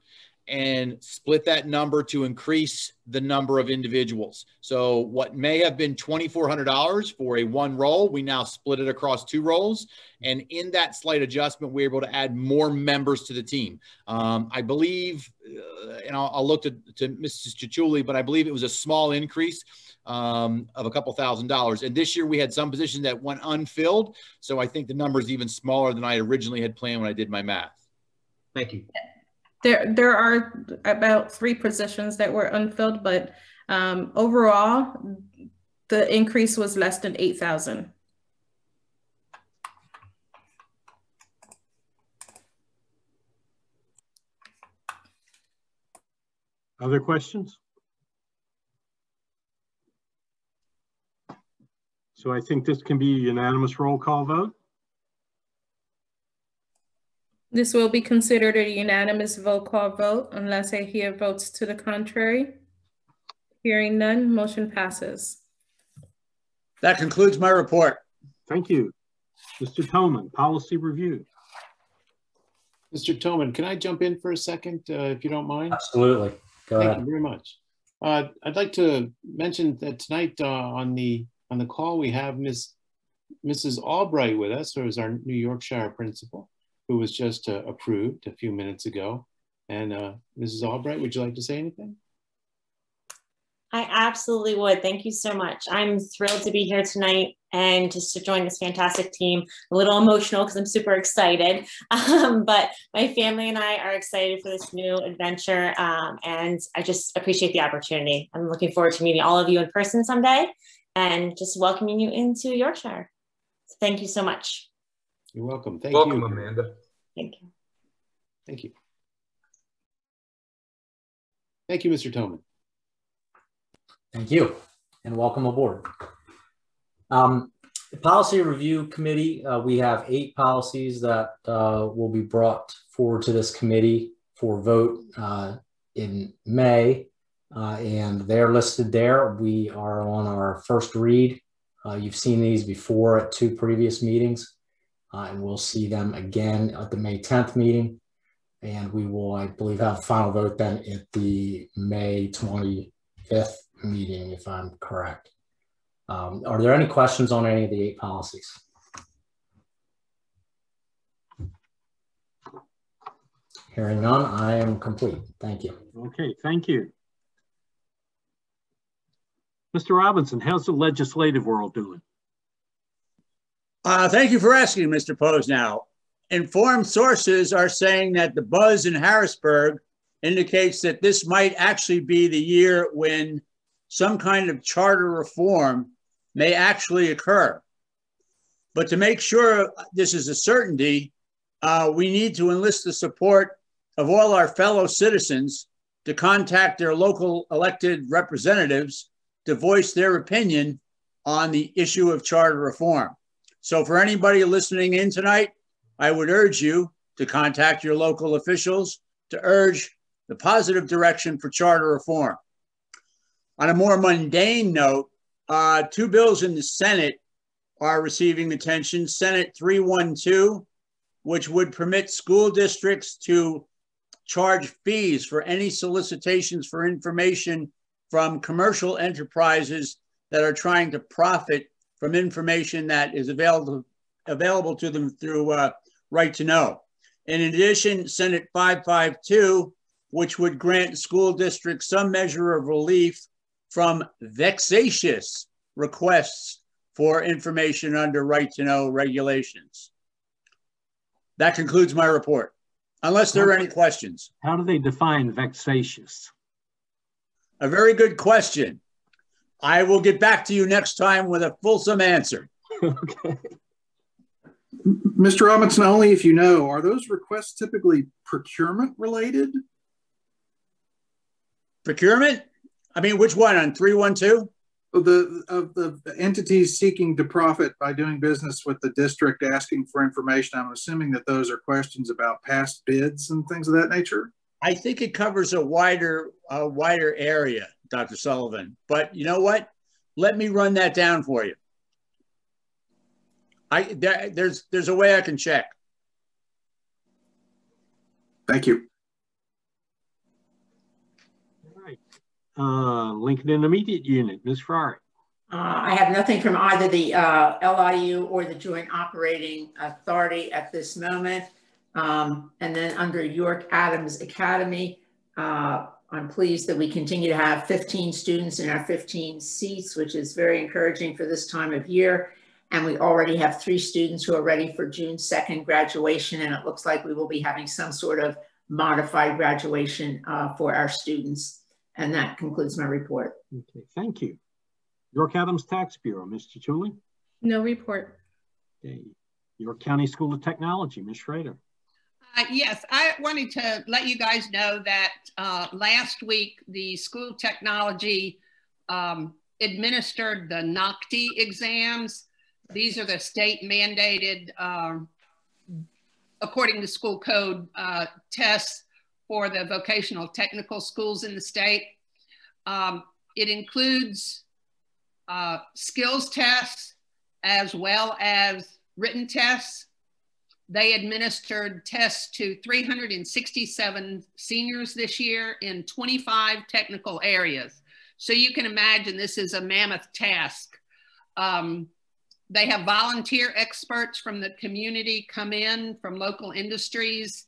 and split that number to increase the number of individuals. So what may have been $2,400 for a one role, we now split it across two roles. And in that slight adjustment, we were able to add more members to the team. Um, I believe, uh, and I'll, I'll, look to, to Mrs. Chichuli, but I believe it was a small increase um, of a couple thousand dollars. And this year we had some positions that went unfilled. So I think the number is even smaller than I originally had planned when I did my math. Thank you. There, there are about three positions that were unfilled, but um, overall, the increase was less than 8,000. Other questions? So I think this can be a unanimous roll call vote. This will be considered a unanimous vote call vote unless I hear votes to the contrary. Hearing none, motion passes. That concludes my report. Thank you. Mr. Toman, policy review. Mr. Toman, can I jump in for a second, uh, if you don't mind? Absolutely. Go Thank ahead. you very much. Uh, I'd like to mention that tonight uh, on the on the call we have Ms. Mrs. Albright with us, who is our New Yorkshire principal who was just uh, approved a few minutes ago. And uh, Mrs. Albright, would you like to say anything? I absolutely would. Thank you so much. I'm thrilled to be here tonight and just to join this fantastic team. A little emotional because I'm super excited, um, but my family and I are excited for this new adventure, um, and I just appreciate the opportunity. I'm looking forward to meeting all of you in person someday and just welcoming you into Yorkshire. Thank you so much. You're welcome. Thank welcome, you. Amanda. Thank you. Thank you. Thank you, Mr. Toman. Thank you, and welcome aboard. Um, the Policy Review Committee, uh, we have eight policies that uh, will be brought forward to this committee for vote uh, in May, uh, and they're listed there. We are on our first read. Uh, you've seen these before at two previous meetings. Uh, and we'll see them again at the May 10th meeting. And we will, I believe, have a final vote then at the May 25th meeting, if I'm correct. Um, are there any questions on any of the eight policies? Hearing none, I am complete. Thank you. Okay, thank you. Mr. Robinson, how's the legislative world doing? Uh, thank you for asking, Mr. Posnow. Informed sources are saying that the buzz in Harrisburg indicates that this might actually be the year when some kind of charter reform may actually occur. But to make sure this is a certainty, uh, we need to enlist the support of all our fellow citizens to contact their local elected representatives to voice their opinion on the issue of charter reform. So, for anybody listening in tonight, I would urge you to contact your local officials to urge the positive direction for charter reform. On a more mundane note, uh, two bills in the Senate are receiving attention. Senate 312, which would permit school districts to charge fees for any solicitations for information from commercial enterprises that are trying to profit from information that is available available to them through uh, right to know. In addition, Senate 552, which would grant school districts some measure of relief from vexatious requests for information under right to know regulations. That concludes my report, unless there are any questions. How do they define vexatious? A very good question. I will get back to you next time with a fulsome answer. okay. Mr. Robinson, only if you know, are those requests typically procurement related? Procurement? I mean, which one on 312? The of the entities seeking to profit by doing business with the district asking for information. I'm assuming that those are questions about past bids and things of that nature. I think it covers a wider, a wider area, Dr. Sullivan. But you know what? Let me run that down for you. I there, there's there's a way I can check. Thank you. All right. Uh, Lincoln Intermediate Unit, Ms. Ferrari. Uh, I have nothing from either the uh, LIU or the Joint Operating Authority at this moment. Um, and then under York Adams Academy, uh, I'm pleased that we continue to have 15 students in our 15 seats, which is very encouraging for this time of year. And we already have three students who are ready for June 2nd graduation. And it looks like we will be having some sort of modified graduation uh, for our students. And that concludes my report. Okay, thank you. York Adams Tax Bureau, Mr. Tully. No report. Okay. York County School of Technology, Ms. Schrader. Uh, yes, I wanted to let you guys know that uh, last week the School Technology um, administered the NOCTI exams. These are the state mandated, um, according to school code, uh, tests for the vocational technical schools in the state. Um, it includes uh, skills tests as well as written tests. They administered tests to 367 seniors this year in 25 technical areas. So you can imagine this is a mammoth task. Um, they have volunteer experts from the community come in from local industries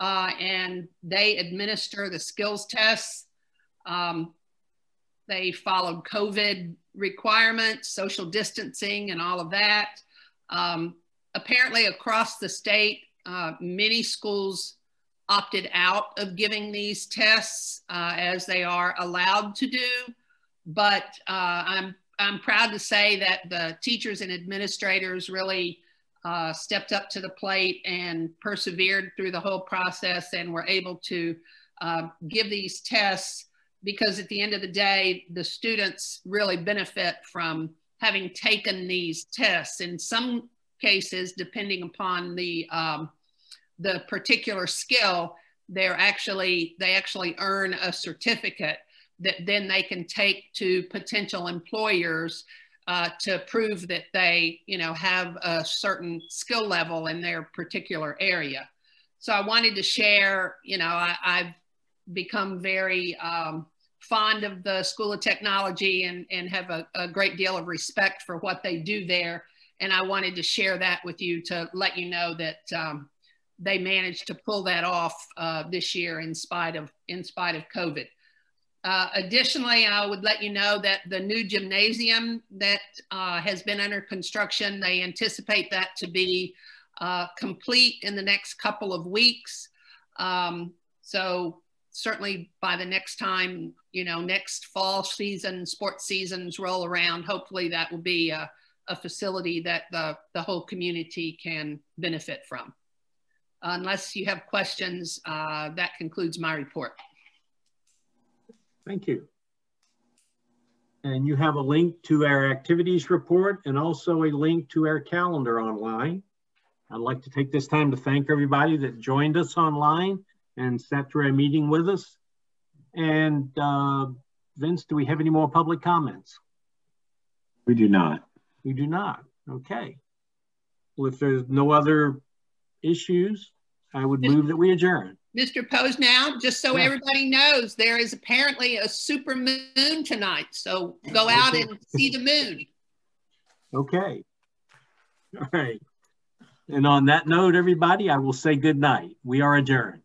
uh, and they administer the skills tests. Um, they followed COVID requirements, social distancing, and all of that. Um, apparently, across the state, uh, many schools opted out of giving these tests uh, as they are allowed to do. But uh, I'm I'm proud to say that the teachers and administrators really uh, stepped up to the plate and persevered through the whole process and were able to uh, give these tests because at the end of the day, the students really benefit from having taken these tests. In some cases, depending upon the, um, the particular skill, they're actually, they actually earn a certificate that then they can take to potential employers uh, to prove that they, you know, have a certain skill level in their particular area. So I wanted to share, you know, I, have become very um, fond of the School of Technology and, and have a, a great deal of respect for what they do there. And I wanted to share that with you to let you know that um, they managed to pull that off uh, this year in spite of in spite of COVID. Uh, additionally, I would let you know that the new gymnasium that uh, has been under construction, they anticipate that to be uh, complete in the next couple of weeks. Um, so certainly by the next time, you know, next fall season, sports seasons roll around, hopefully that will be a, a facility that the, the whole community can benefit from. Unless you have questions, uh, that concludes my report. Thank you. And you have a link to our activities report and also a link to our calendar online. I'd like to take this time to thank everybody that joined us online and sat through our meeting with us. And uh, Vince, do we have any more public comments? We do not. We do not. Okay. Well, if there's no other issues, I would move that we adjourn. Mr. Posnow, just so Yeah. everybody knows, there is apparently a super moon tonight. So go out and see the moon. Okay. All right. And on that note, everybody, I will say good night. We are adjourned.